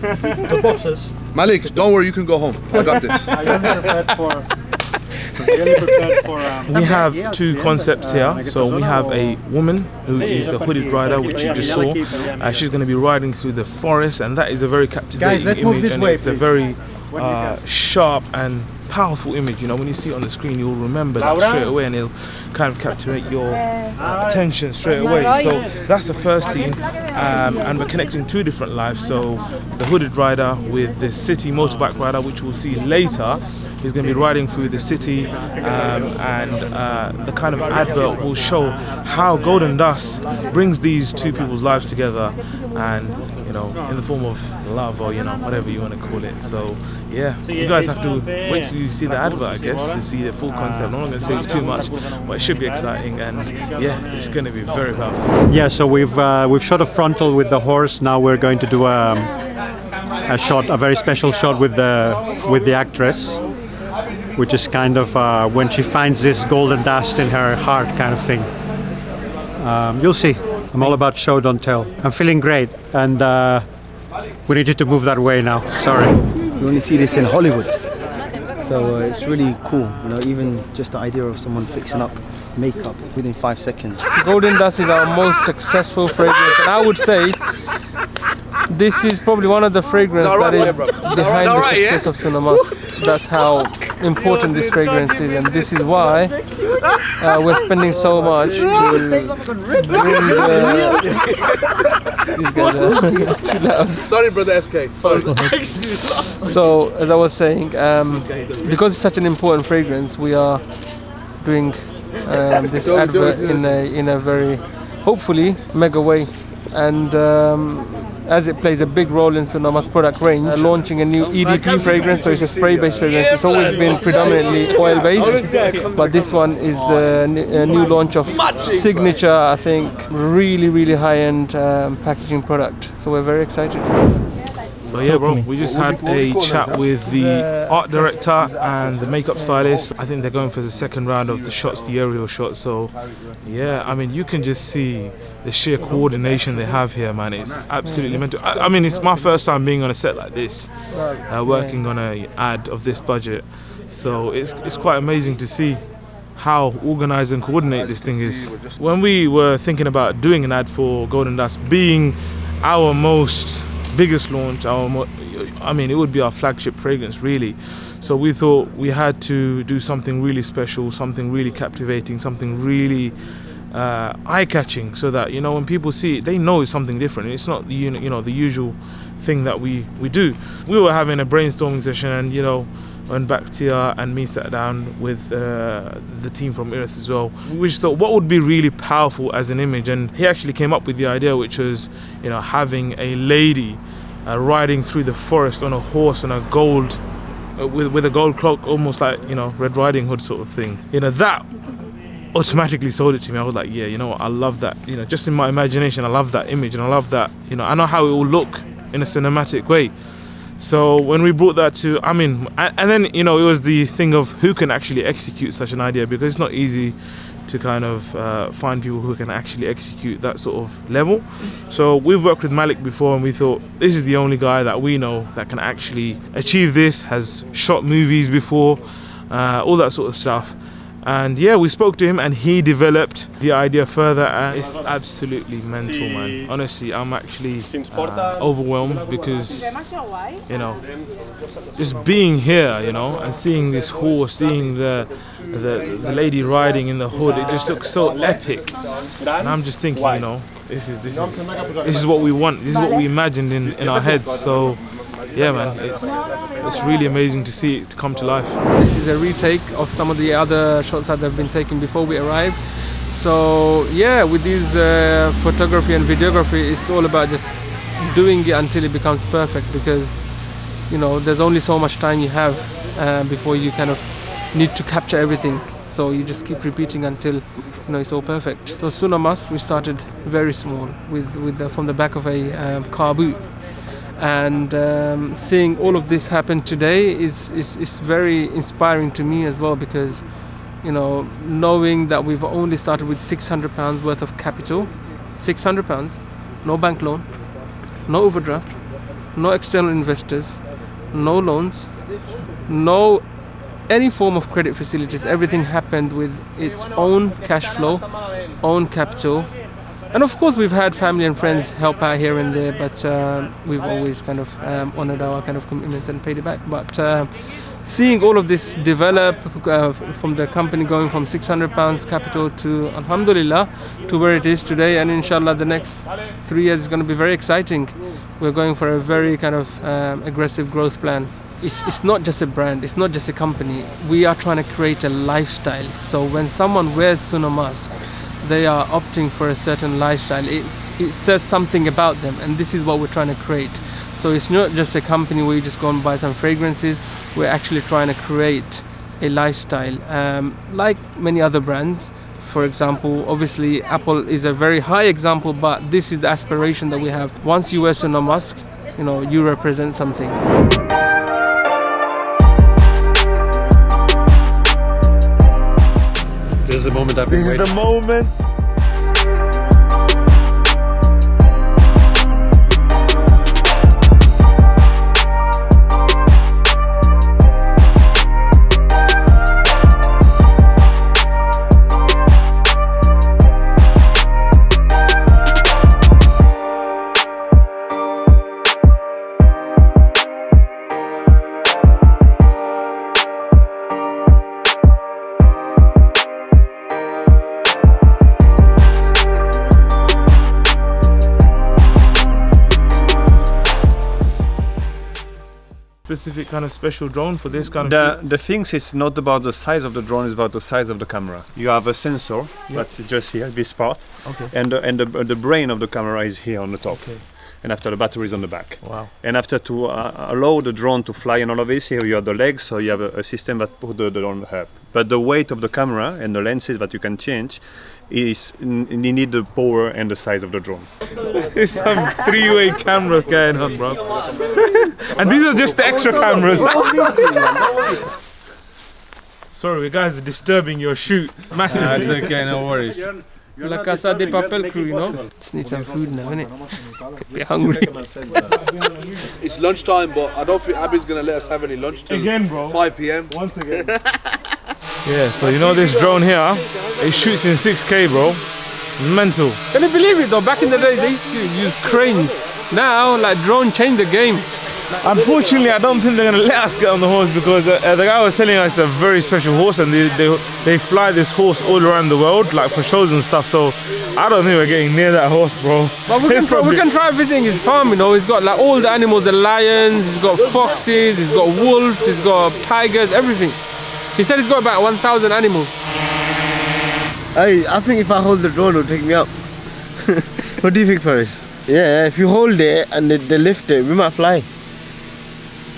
the boxes. Malik, don't worry, you can go home. I got this. I only prepared for. Really prepared for. Um, We have two concepts here. So we have a woman who is a hooded rider, which you just saw. Uh, she's going to be riding through the forest, and that is a very captivating let's move image, this and way, it's a very uh, sharp and powerful image. You know, when you see it on the screen, you'll remember that straight away, and it'll kind of captivate your attention straight away. So that's the first scene, um, and we're connecting two different lives. So the hooded rider with the city motorbike rider, which we'll see later. He's going to be riding through the city, um, and uh, the kind of advert will show how Golden Dust brings these two people's lives together, and you know, in the form of love or you know, whatever you want to call it. So yeah, you guys have to wait till you see the advert, I guess, to see the full concept. I'm not going to tell you too much, but it should be exciting, and yeah, it's going to be very powerful. Yeah, so we've uh, we've shot a frontal with the horse. Now we're going to do a, a shot, a very special shot with the with the actress, which is kind of uh, when she finds this golden dust in her heart, kind of thing. Um, you'll see. I'm all about show don't tell. I'm feeling great, and uh, we need you to move that way now. Sorry. You only see this in Hollywood. So uh, it's really cool, you know, even just the idea of someone fixing up makeup within five seconds. Golden Dust is our most successful fragrance, and I would say this is probably one of the fragrances Is that that alright, is bro? Is that behind the alright, yeah? success of Sunnamusk. That's how *laughs* important this fragrance is, and this is why uh, we're spending so much to bring the. These guys are too *laughs* loud. Sorry, brother SK. Sorry. *laughs* So, as I was saying, um, because it's such an important fragrance, we are doing um, *laughs* this Go, go, advert in a in a very, hopefully, mega way, and um, as it plays a big role in Sunnamusk's product range, uh, launching a new EDP fragrance, so it's a spray-based fragrance. It's always been predominantly oil-based, but this one is the uh, new launch of signature, I think, really, really high-end um, packaging product. So we're very excited. So yeah, bro, we just had a chat with the art director and the makeup stylist. I think they're going for the second round of the shots, the aerial shots. So yeah, I mean, you can just see the sheer coordination they have here, man. It's absolutely mental. I, I mean, it's my first time being on a set like this, uh, working on a ad of this budget. So it's it's quite amazing to see how organized and coordinated this thing is. When we were thinking about doing an ad for Golden Dust, being our most biggest launch, our I mean, it would be our flagship fragrance, really. So we thought we had to do something really special, something really captivating, something really uh, eye-catching, so that you know when people see it, they know it's something different. It's not the you know the usual thing that we we do. We were having a brainstorming session, and you know when Bakhtia and me sat down with uh, the team from Earth as well, we just thought what would be really powerful as an image, and he actually came up with the idea, which was you know having a lady uh, riding through the forest on a horse on a gold uh, with with a gold cloak, almost like you know Red Riding Hood sort of thing. You know that automatically sold it to me. I was like, yeah, you know what, I love that. You know, just in my imagination, I love that image and I love that. You know, I know how it will look in a cinematic way. So when we brought that to, I mean, and, then you know, it was the thing of who can actually execute such an idea because it's not easy to kind of uh, find people who can actually execute that sort of level. So we've worked with Malik before, and we thought this is the only guy that we know that can actually achieve this. Has shot movies before, uh, all that sort of stuff. And yeah, we spoke to him, and he developed the idea further. And it's absolutely mental, man. Honestly, I'm actually uh, overwhelmed because you know, just being here, you know, and seeing this horse, seeing the the, the lady riding in the hood, it just looks so epic. And I'm just thinking, you know, this is this is this is what we want. This is what we imagined in in our heads. So yeah, man, it's it's really amazing to see it come to life. This is a retake of some of the other shots that have been taken before we arrived. So yeah, with this uh, photography and videography, it's all about just doing it until it becomes perfect because you know there's only so much time you have uh, before you kind of need to capture everything. So you just keep repeating until you know it's all perfect. So Sunnamusk, we started very small with with the, from the back of a um, car boot and um, seeing all of this happen today is, is, is very inspiring to me as well because you know knowing that we've only started with 600 pounds worth of capital 600 pounds no bank loan no overdraft no external investors no loans no any form of credit facilities everything happened with its own cash flow own capital and of course we've had family and friends help out here and there but uh, we've always kind of um, honored our kind of commitments and paid it back. But uh, seeing all of this develop uh, from the company going from 600 pounds capital to alhamdulillah to where it is today and inshallah the next three years is going to be very exciting. We're going for a very kind of um, aggressive growth plan. It's, it's not just a brand it's not just a company. We are trying to create a lifestyle. So when someone wears Sunnamusk they are opting for a certain lifestyle. It's, it says something about them and this is what we're trying to create. So it's not just a company where you just go and buy some fragrances. We're actually trying to create a lifestyle. Um, like many other brands for example obviously apple is a very high example but this is the aspiration that we have. Once you wear Sunnamusk you know you represent something the moment I've been This is the moment. Kind of special drone for this kind of The, shoot? the things is not about the size of the drone, it's about the size of the camera. You have a sensor Yeah. that's just here, this part, Okay. and the, and the, the brain of the camera is here on the top. Okay. And after the battery is on the back. Wow. And after to uh, allow the drone to fly and all of this, here you have the legs, so you have a, a system that put the, the drone up. But the weight of the camera and the lenses that you can change is n- you need the power and the size of the drone. *laughs* There's some three-way camera going on, bro. *laughs* and these are just the extra cameras. *laughs* Sorry, you guys are disturbing your shoot massively. Nah, it's okay, no worries. You're La Casa de Papel crew, you know? Just need some food now, innit? Could be hungry. It's lunchtime, but I don't think Abby's gonna let us have any lunch till Again, bro. 5 p.m. Once again. Yeah, so you know this drone here, it shoots in 6K, bro. Mental. Can you believe it though? Back in the day, they used to use cranes. Now, like drone changed the game. Unfortunately, I don't think they're gonna *laughs* let us get on the horse because uh, the guy was telling us it's a very special horse and they, they they fly this horse all around the world, like for shows and stuff. So I don't think we're getting near that horse, bro. But we can, *laughs* try, we can try visiting his farm, you know. He's got like all the animals, the lions, he's got foxes, he's got wolves, he's got tigers, everything. He said he's got about 1,000 animals. Hey, I think if I hold the drone, it'll take me up. *laughs* what do you think, Faris? Yeah, if you hold it and they, they lift it, we might fly.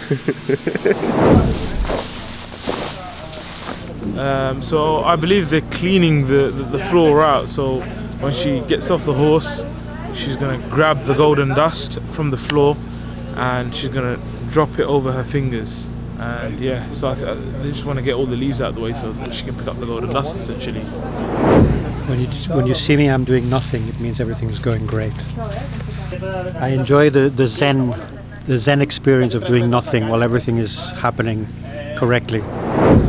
*laughs* Um, so I believe they're cleaning the, the, the floor out. So when she gets off the horse, she's gonna grab the golden dust from the floor and she's gonna drop it over her fingers. And yeah, so I th- they just want to get all the leaves out of the way so that she can pick up the load of dust essentially. When you when you see me, I'm doing nothing. It means everything's going great. I enjoy the, the zen the zen experience of doing nothing while everything is happening correctly.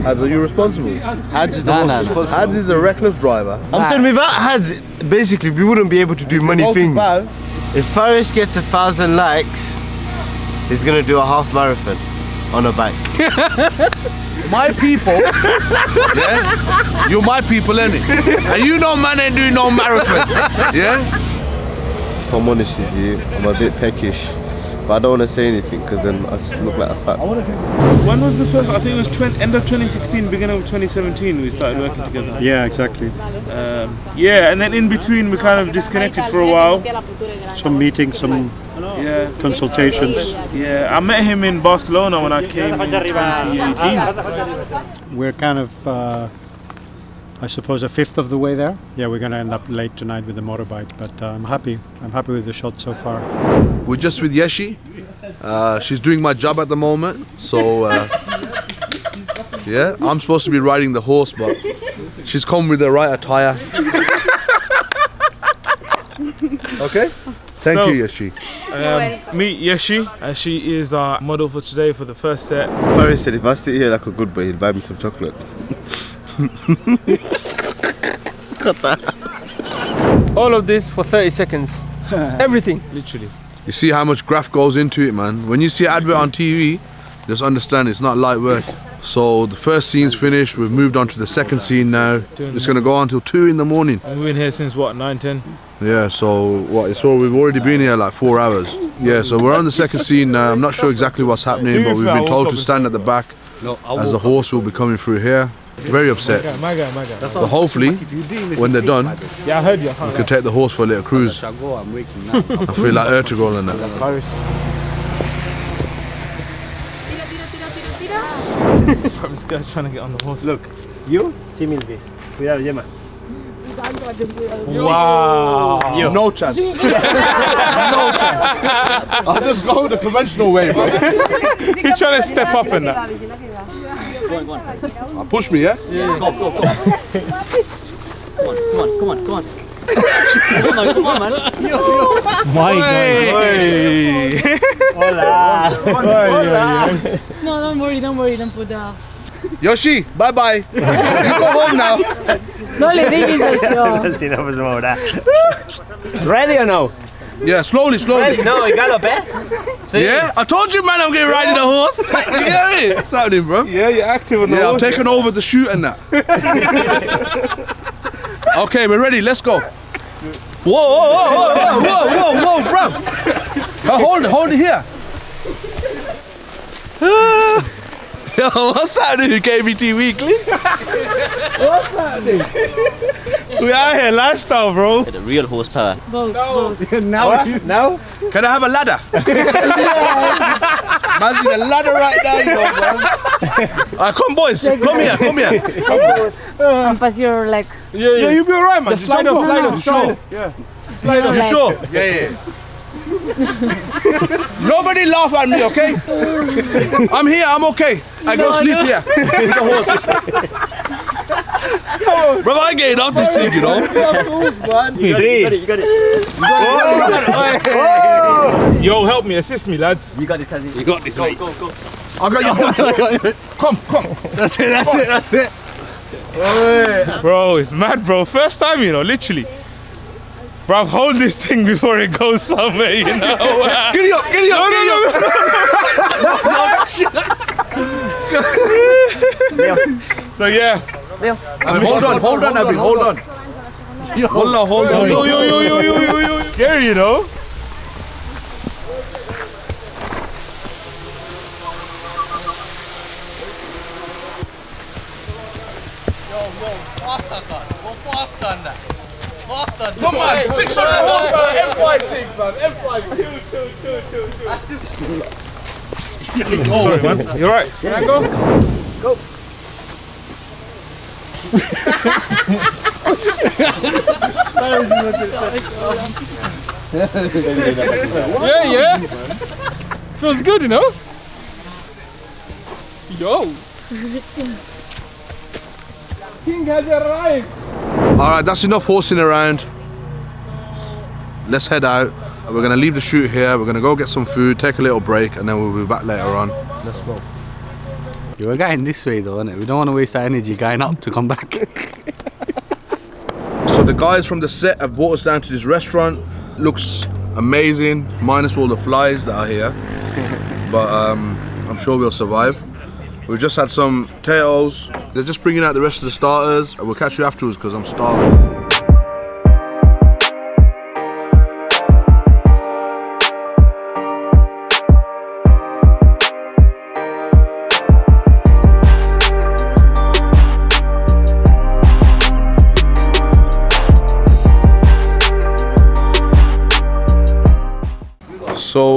Hads, are you responsible? Hads is the Nah, most nah. responsible. Hads is a reckless driver. I'm telling you, without Hads, basically, we wouldn't be able to do many things. bow. If Faris gets a thousand likes, he's gonna do a half marathon on a bike. *laughs* My people, yeah, you're my people, innit? And you know, man ain't doing no marathon, yeah. If I'm honest with you, I'm a bit peckish, but I don't want to say anything because then I just look like a fat. When was the first? I think it was 20, end of 2016, beginning of 2017. We started working together. Yeah, exactly. Um, yeah, and then in between we kind of disconnected for a while. Some meetings, some Yeah. consultations. Yeah, I met him in Barcelona when I came in 2018. We're kind of, uh, I suppose, a fifth of the way there. Yeah, we're gonna end up late tonight with the motorbike, but uh, I'm happy. I'm happy with the shot so far. We're just with Yeshi. Uh, she's doing my job at the moment, so uh, yeah, I'm supposed to be riding the horse, but she's come with the right attire. *laughs* okay. Thank So, you, Yeshi. Um, meet Yeshi, and she is our model for today for the first set. Faris said if I sit here like a good boy, he'll buy me some chocolate. *laughs* Got that. All of this for 30 seconds. *laughs* Everything. Literally. You see how much graft goes into it, man. When you see an advert on TV, just understand it's not light work. So the first scene's finished. We've moved on to the second scene now. It's gonna go on till two in the morning. And we've been here since what, 9, 10? Yeah, so what? So we've already been here like four hours. Yeah, so we're on the second scene now. I'm not sure exactly what's happening, but we've been told to stand at the back as the horse will be coming through here. Very upset. My guy, my guy, my guy. But hopefully, when they're done, Yeah, I heard you. we can take the horse for a little cruise. I feel like Ertugrul and that. This guy's trying to get on the horse. Look, you see me this. Cuidado, Gemma. Wow. You. No chance. *laughs* no chance. I'll just go the conventional way, bro. *laughs* He's trying to step up in that. Uh, Push me, yeah? Go, go, go. Come on, come on, come on, come on. come *laughs* on, come on, man. My Hey. Hola. Hola. No, don't worry, don't worry, don't put that. Yoshi, bye bye. you go home now. No le digas eso. *laughs* Si no, pues ahora. Ready or no? Yeah, slowly, slowly. Ready? No, you gallop, eh? See? Yeah, I told you, man, I'm getting riding a horse. *laughs* you get me? What's happening, bro? Yeah, you're active on the Yeah, I'm taking over the shoot and that. *laughs* okay, we're ready. Let's go. Whoa, whoa, whoa, whoa, whoa, whoa, whoa, bro. Uh, hold it, hold it here. Yo, what's happening, KBT Weekly? *laughs* what's happening? We out here, lifestyle, bro. The real horsepower. Both, both. *laughs* Now? Now? Can I have a ladder? *laughs* Man's in a ladder right now, you know, bro. Alright, come boys, come here, come here. And pass your leg. Yeah, yeah, you'll be alright, man. The Just slide jump off, slide No, off, no. slide off. Yeah. Slide You sure? Yeah, yeah. *laughs* Nobody laugh at me, okay? I'm here, I'm okay. I go sleep no. here with the horse. Bro, I getting off this thing, you know. You got it, you got it, you got it. Yo, help me, assist me, lads. You got this, Tazzy. You got this, mate. Go, go. I got you. *laughs* Come, come. That's it, that's it, that's it. Bro, it's mad, bro. First time, you know, literally. Bro, hold this thing before it goes somewhere, you know. *laughs* Get it up, get it up, No, get no, it up. So yeah. Hey, hold on, hold on, Abby, hold on. Hold on, hold on. Yo, yo, yo, yo, yo, yo, yo. Scary, you know. Come on, 600 horsepower M5 thing, man. M5. Sorry, man. You alright? Can I go? go? yeah, yeah. Feels good, you know. Yo. King has arrived. All right, that's enough horsing around. Let's head out. We're gonna leave the shoot here. We're gonna go get some food, take a little break, and then we'll be back later on. Let's go. You were going this way though, innit? We don't want to waste our energy going up to come back. *laughs* So the guys from the set have brought us down to this restaurant. Looks amazing, minus all the flies that are here. *laughs* but um, I'm sure we'll survive. We've just had some potatoes. They're just bringing out the rest of the starters. We'll catch you afterwards because I'm starving.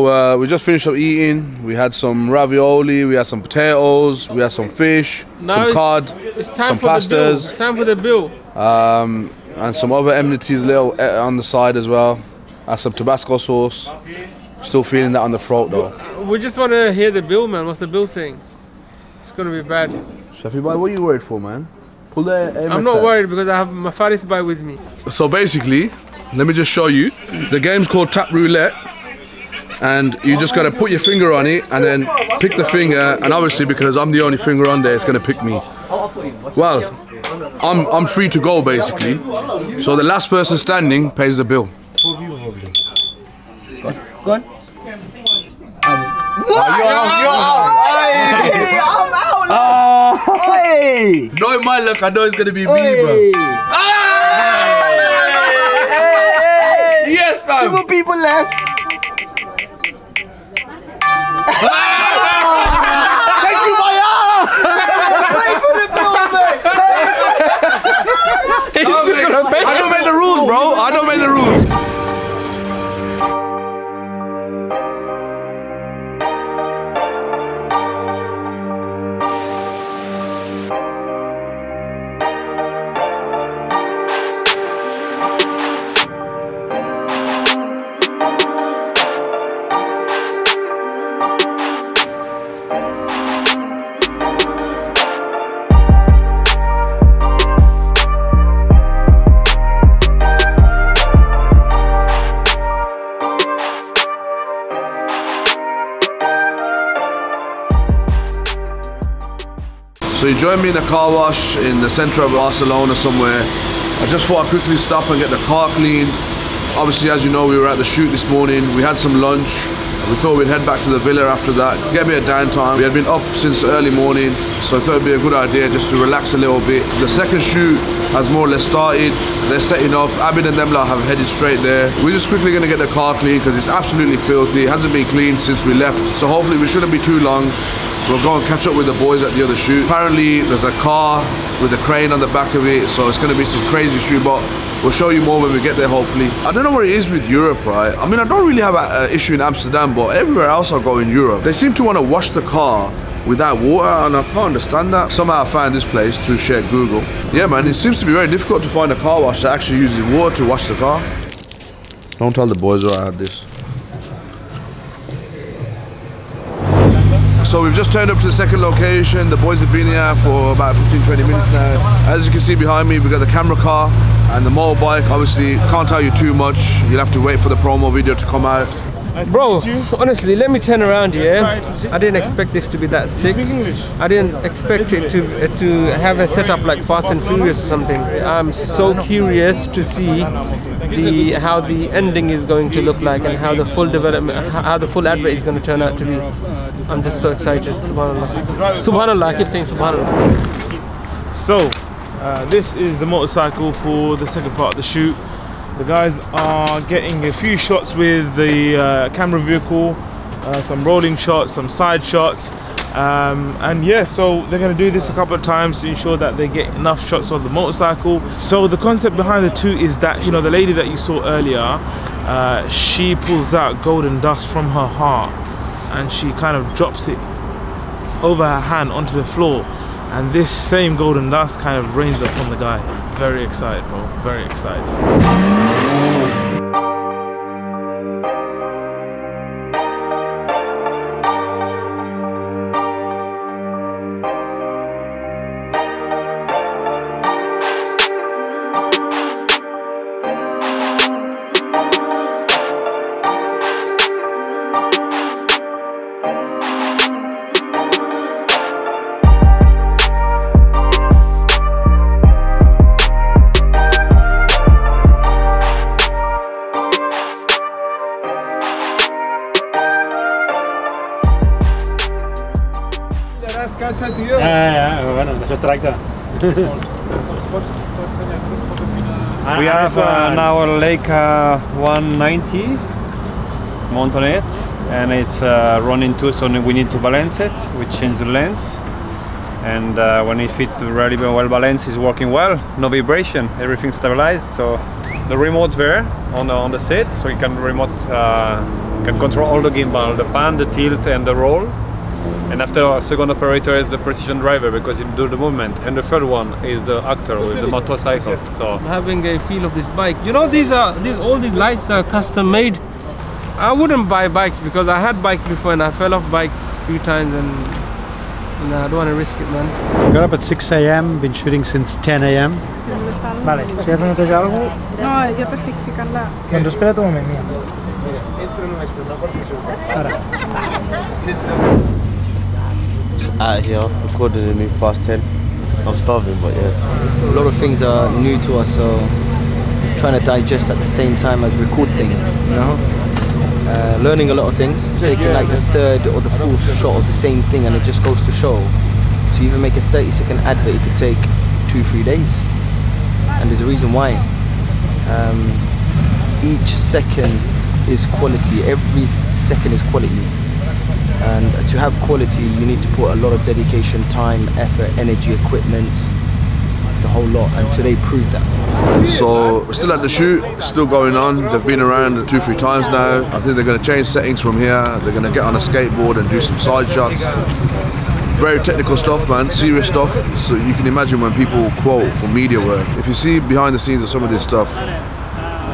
So uh, we just finished up eating. We had some ravioli, we had some potatoes, we had some fish, Now some it's- cod, It's time some for the bill. It's time for the bill. um, and some other amenities little eh, on the side as well. Uh, some Tabasco sauce. Still feeling that on the throat though. We just want to hear the bill, man. What's the bill saying? It's gonna be bad. Shafi boy, what are you worried for, man? Pull the Amex I'm not out. worried because I have my Faris bike with me. So basically, let me just show you. The game's called Tap Roulette. And you just gotta put your finger on it and then pick the finger. And obviously, because I'm the only finger on there, it's gonna pick me. Well, I'm, I'm free to go basically. So the last person standing pays the bill. Go on. Hey! Knowing oh, my luck, I know it's gonna be me, bro. Yes, fam. Two more people left. Thank you, Maya! Pay for the bill, mate. I don't make the rules, bro. I don't make the You joined me in a car wash in the center of Barcelona somewhere. I just thought I'd quickly stop and get the car clean. Obviously, as you know, we were at the shoot this morning. We had some lunch. We thought we'd head back to the villa after that, get a bit of downtime. We had been up since early morning, so I thought it'd be a good idea just to relax a little bit. The second shoot has more or less started. They're setting up. Abid and lot have headed straight there. We're just quickly gonna get the car clean because it's absolutely filthy. It hasn't been cleaned since we left, so hopefully we shouldn't be too long. We'll go and catch up with the boys at the other shoot. Apparently, there's a car with a crane on the back of it, so it's going to be some crazy shoot. But we'll show you more when we get there, hopefully. I don't know what it is with Europe, right? I mean, I don't really have an issue in Amsterdam, but everywhere else I go in Europe, they seem to want to wash the car without water, and I can't understand that. Somehow I found this place through shared Google. Yeah, man, it seems to be very difficult to find a car wash that actually uses water to wash the car. Don't tell the boys I had this. So we've just turned up to the second location. The boys have been here for about 15, 20 minutes now. As you can see behind me, we've got the camera car and the motorbike. Obviously, can't tell you too much. You'll have to wait for the promo video to come out. Bro, honestly, let me turn around here. I didn't expect this to be that sick. I didn't expect it to uh, to have a setup like Fast and Furious or something. I'm so curious to see the how the ending is going to look like and how the full development, how the full advert is going to turn out to be. I'm just so excited. Subhanallah. Subhanallah. I keep saying Subhanallah. So, uh, this is the motorcycle for the second part of the shoot. The guys are getting a few shots with the uh, camera vehicle, uh, some rolling shots, some side shots. Um, and yeah, so they're going to do this a couple of times to ensure that they get enough shots of the motorcycle. So the concept behind the two is that, you know, the lady that you saw earlier, uh, she pulls out golden dust from her heart and she kind of drops it over her hand onto the floor And this same golden dust kind of rains upon the guy. Very excited, bro. Very excited. We have uh, now a Leica 190 Montonet and it's uh, running too so we need to balance it we change the lens. And uh, when it fit really well balanced it's working well. No vibration everything stabilized so the remote there on the, on the set so you can remote uh, can control all the gimbal the pan the tilt and the roll and after our second operator is the precision driver because he do the movement and the third one is the actor with the motorcycle so I'm having a feel of this bike. You know, these are these all these lights are custom made. I wouldn't buy bikes because I had bikes before and I fell off bikes a few times and, and I don't want to risk it, man. Got up at 6 a.m., been shooting since 10 a.m. Vale, si has notat ja algú? No, jo t'estic ficant la... Doncs espera't un moment, mira. Ara. out here, recorded a new Fast 10. I'm starving, but yeah. A lot of things are new to us, so trying to digest at the same time as record things, you know? Uh, learning a lot of things, taking like the third or the fourth shot of the same thing, and it just goes to show to even make a 30 second advert, it could take two, three days. And there's a reason why. Um, each second is quality, every second is quality. And to have quality, you need to put a lot of dedication, time, effort, energy, equipment, the whole lot. And today proved that. So we're still at the shoot, still going on. They've been around two, three times now. I think they're going to change settings from here. They're going to get on a skateboard and do some side shots. Very technical stuff, man. Serious stuff. So you can imagine when people quote for media work. If you see behind the scenes of some of this stuff,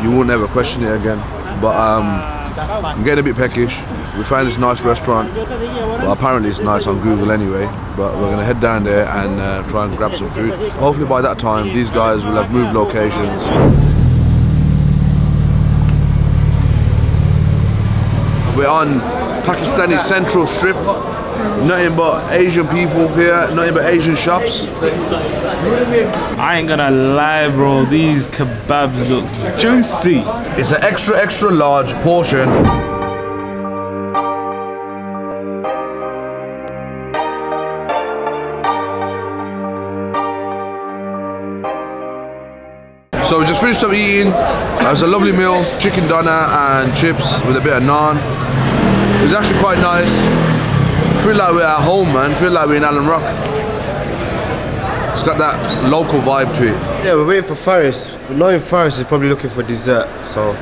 you won't ever question it again. But um, I'm getting a bit peckish. We found this nice restaurant. Well, apparently it's nice on Google anyway. But we're gonna head down there and uh, try and grab some food. Hopefully by that time, these guys will have moved locations. We're on Pakistani Central Strip. Nothing but Asian people here, nothing but Asian shops. I ain't gonna lie, bro. These kebabs look juicy. It's an extra, extra large portion. So we just finished up eating. It was a lovely meal, chicken doner and chips with a bit of naan. It was actually quite nice. Feel like we're at home, man. Feel like we're in Alum Rock. It's got that local vibe to it. Yeah, we're waiting for Faris. But knowing Faris is probably looking for dessert, so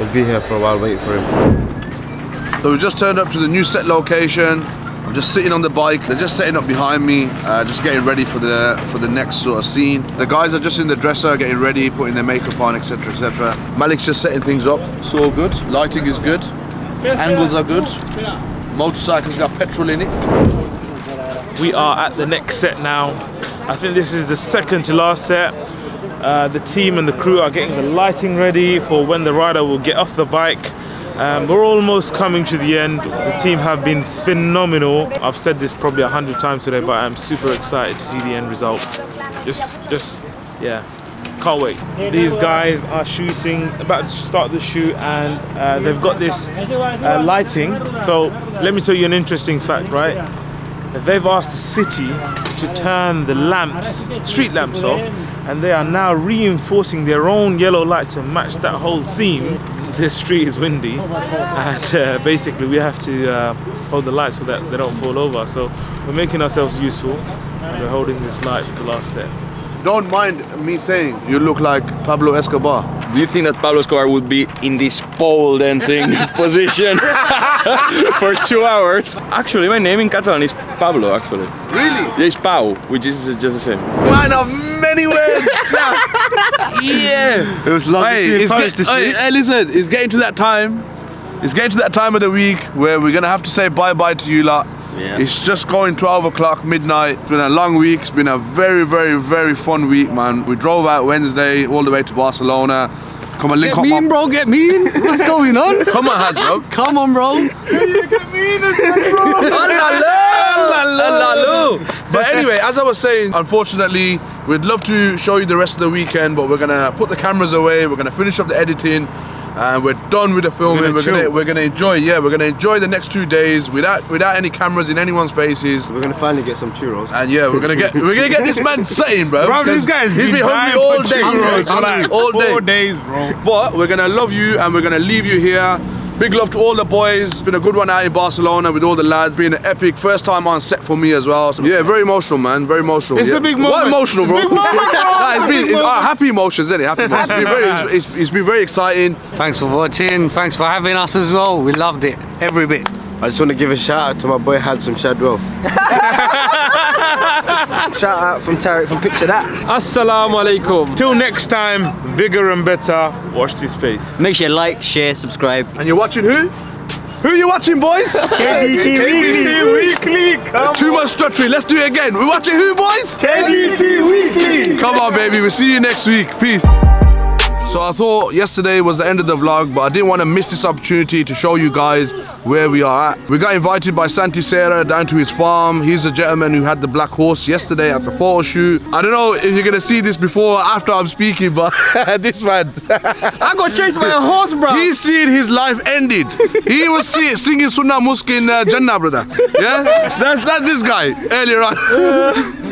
we'll be here for a while waiting for him. So we just turned up to the new set location. I'm just sitting on the bike. They're just setting up behind me, uh, just getting ready for the for the next sort of scene. The guys are just in the dresser, getting ready, putting their makeup on, etc., etc. Malik's just setting things up. It's all good. Lighting is good. Angles are good. Motorcycle's got petrol in it. We are at the next set now. I think this is the second to last set. Uh, the team and the crew are getting the lighting ready for when the rider will get off the bike. Um, we're almost coming to the end. The team have been phenomenal. I've said this probably a hundred times today, but I'm super excited to see the end result. Just, just, yeah, can't wait. These guys are shooting, about to start the shoot, and uh, they've got this uh, lighting. So let me tell you an interesting fact, right? They've asked the city to turn the lamps, street lamps off, and they are now reinforcing their own yellow light to match that whole theme. This street is windy, and uh, basically we have to uh, hold the light so that they don't fall over. So we're making ourselves useful, and we're holding this light for the last set. Don't mind me saying you look like Pablo Escobar. Do you think that Pablo Escobar would be in this pole dancing *laughs* position *laughs* for two hours? Actually, my name in Catalan is Pablo, actually. Really? Yeah, it's Pau, which is just the same. Man of many words. *laughs* yeah. It was lovely Hey, seeing it's Paris get- this hey, week. hey, listen, it's getting to that time. It's getting to that time of the week where we're gonna have to say bye bye to you lot. Yeah. It's just going 12 o'clock midnight. It's been a long week. It's been a very, very, very fun week, man. We drove out Wednesday all the way to Barcelona. Come on, link Get up, mean, bro. Get mean. What's going on? *laughs* Come on, Haz, bro. Come on, bro. *laughs* But anyway, as I was saying, unfortunately, we'd love to show you the rest of the weekend, but we're gonna put the cameras away. We're gonna finish up the editing, and we're done with the filming. gonna We're gonna we're gonna enjoy. Yeah, we're gonna enjoy the next two days without without any cameras in anyone's faces. We're gonna finally get some churros. And yeah, we're gonna get *laughs* we're gonna get this man saying, bro. Bro, this guy's he's been been hungry all day, churros for Hungry like all day. four days, bro. But we're gonna love you and we're gonna leave you here. Big love to all the boys. It's been a good one out in Barcelona with all the lads. Been an epic first time on set for me as well. So yeah, very emotional, man. Very emotional. It's yeah. a big What emotional, bro? a big *laughs* bro. Nah, it's It's been it's, uh, happy emotions, isn't it? Happy emotions. It's been very, it's, it's, it's been very exciting. Thanks for watching. Thanks for having us as well. We loved it. Every bit. I just want to give a shout out to my boy Handsome Shadwell. *laughs* *laughs* Shout out from Tarek from Picture That. Assalamu alaikum. Till next time, bigger and better. Watch this space. Make sure you like, share, subscribe. And you're watching who? Who are you watching, boys? *laughs* KBT Weekly. Come Too much stuttery. Let's do it again. We're watching who, boys? KBT Weekly. Come on, baby. We'll see you next week. Peace. So I thought yesterday was the end of the vlog, but I didn't want to miss this opportunity to show you guys where we are at. We got invited by Santi Serra down to his farm. He's a gentleman who had the black horse yesterday at the photo shoot. I don't know if you're gonna see this before or after I'm speaking, but *laughs* this man. I got chased by a horse, bro. He's seen his life ended. He was see, singing Sunnamusk in uh, Jannah, brother. Yeah? That's, that's this guy earlier on. *laughs*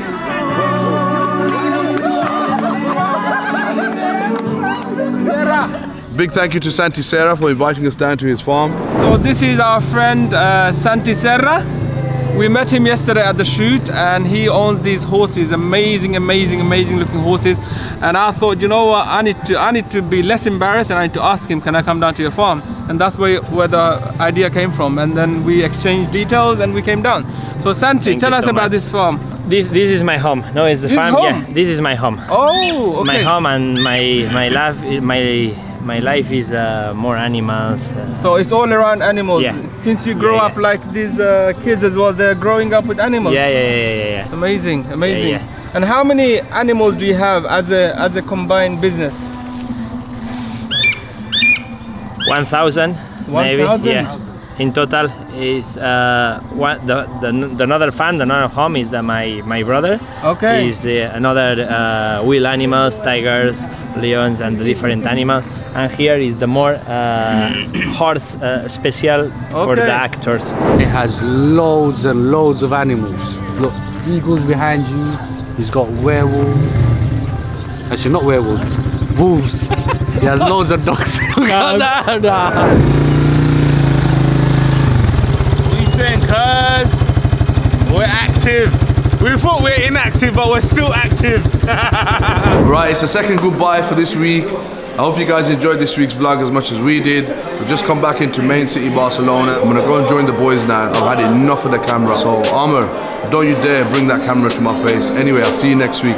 Big thank you to Santi Serra for inviting us down to his farm. So this is our friend uh, Santi Serra. We met him yesterday at the shoot and he owns these horses, amazing, amazing, amazing looking horses. And I thought, you know what, I need to I need to be less embarrassed and I need to ask him, can I come down to your farm? And that's where, where the idea came from. And then we exchanged details and we came down. So Santi, Thank tell us so about much. this farm. This this is my home. No, it's the This farm. home? Yeah, this is my home. Oh, okay. My home and my my life my my life is uh, more animals. Uh, So it's all around animals. Yeah. Since you grow Yeah, up like these uh, kids as well, they're growing up with animals. yeah, yeah, yeah, yeah, yeah. Amazing, amazing. yeah. And how many animals do you have as a as a combined business? One thousand, maybe. 1,000? Yeah. In total is uh, one, the, the the another fan, the another home is the, my my brother. Okay. Is uh, another uh, wild animals, tigers, lions, and the different animals. And here is the more uh, *coughs* horse uh, special for the actors. It has loads and loads of animals. Look, eagles behind you. He's got werewolves. Actually, not werewolves. Wolves. He has loads of dogs. Nah, nah. We saying, cuz we're active. We thought we are inactive, but we're still active. *laughs* Right, it's the second goodbye for this week. I hope you guys enjoyed this week's vlog as much as we did. We've just come back into main city Barcelona. I'm gonna go and join the boys now. I've had enough of the camera. So, Armour, don't you dare bring that camera to my face. Anyway, I'll see you next week.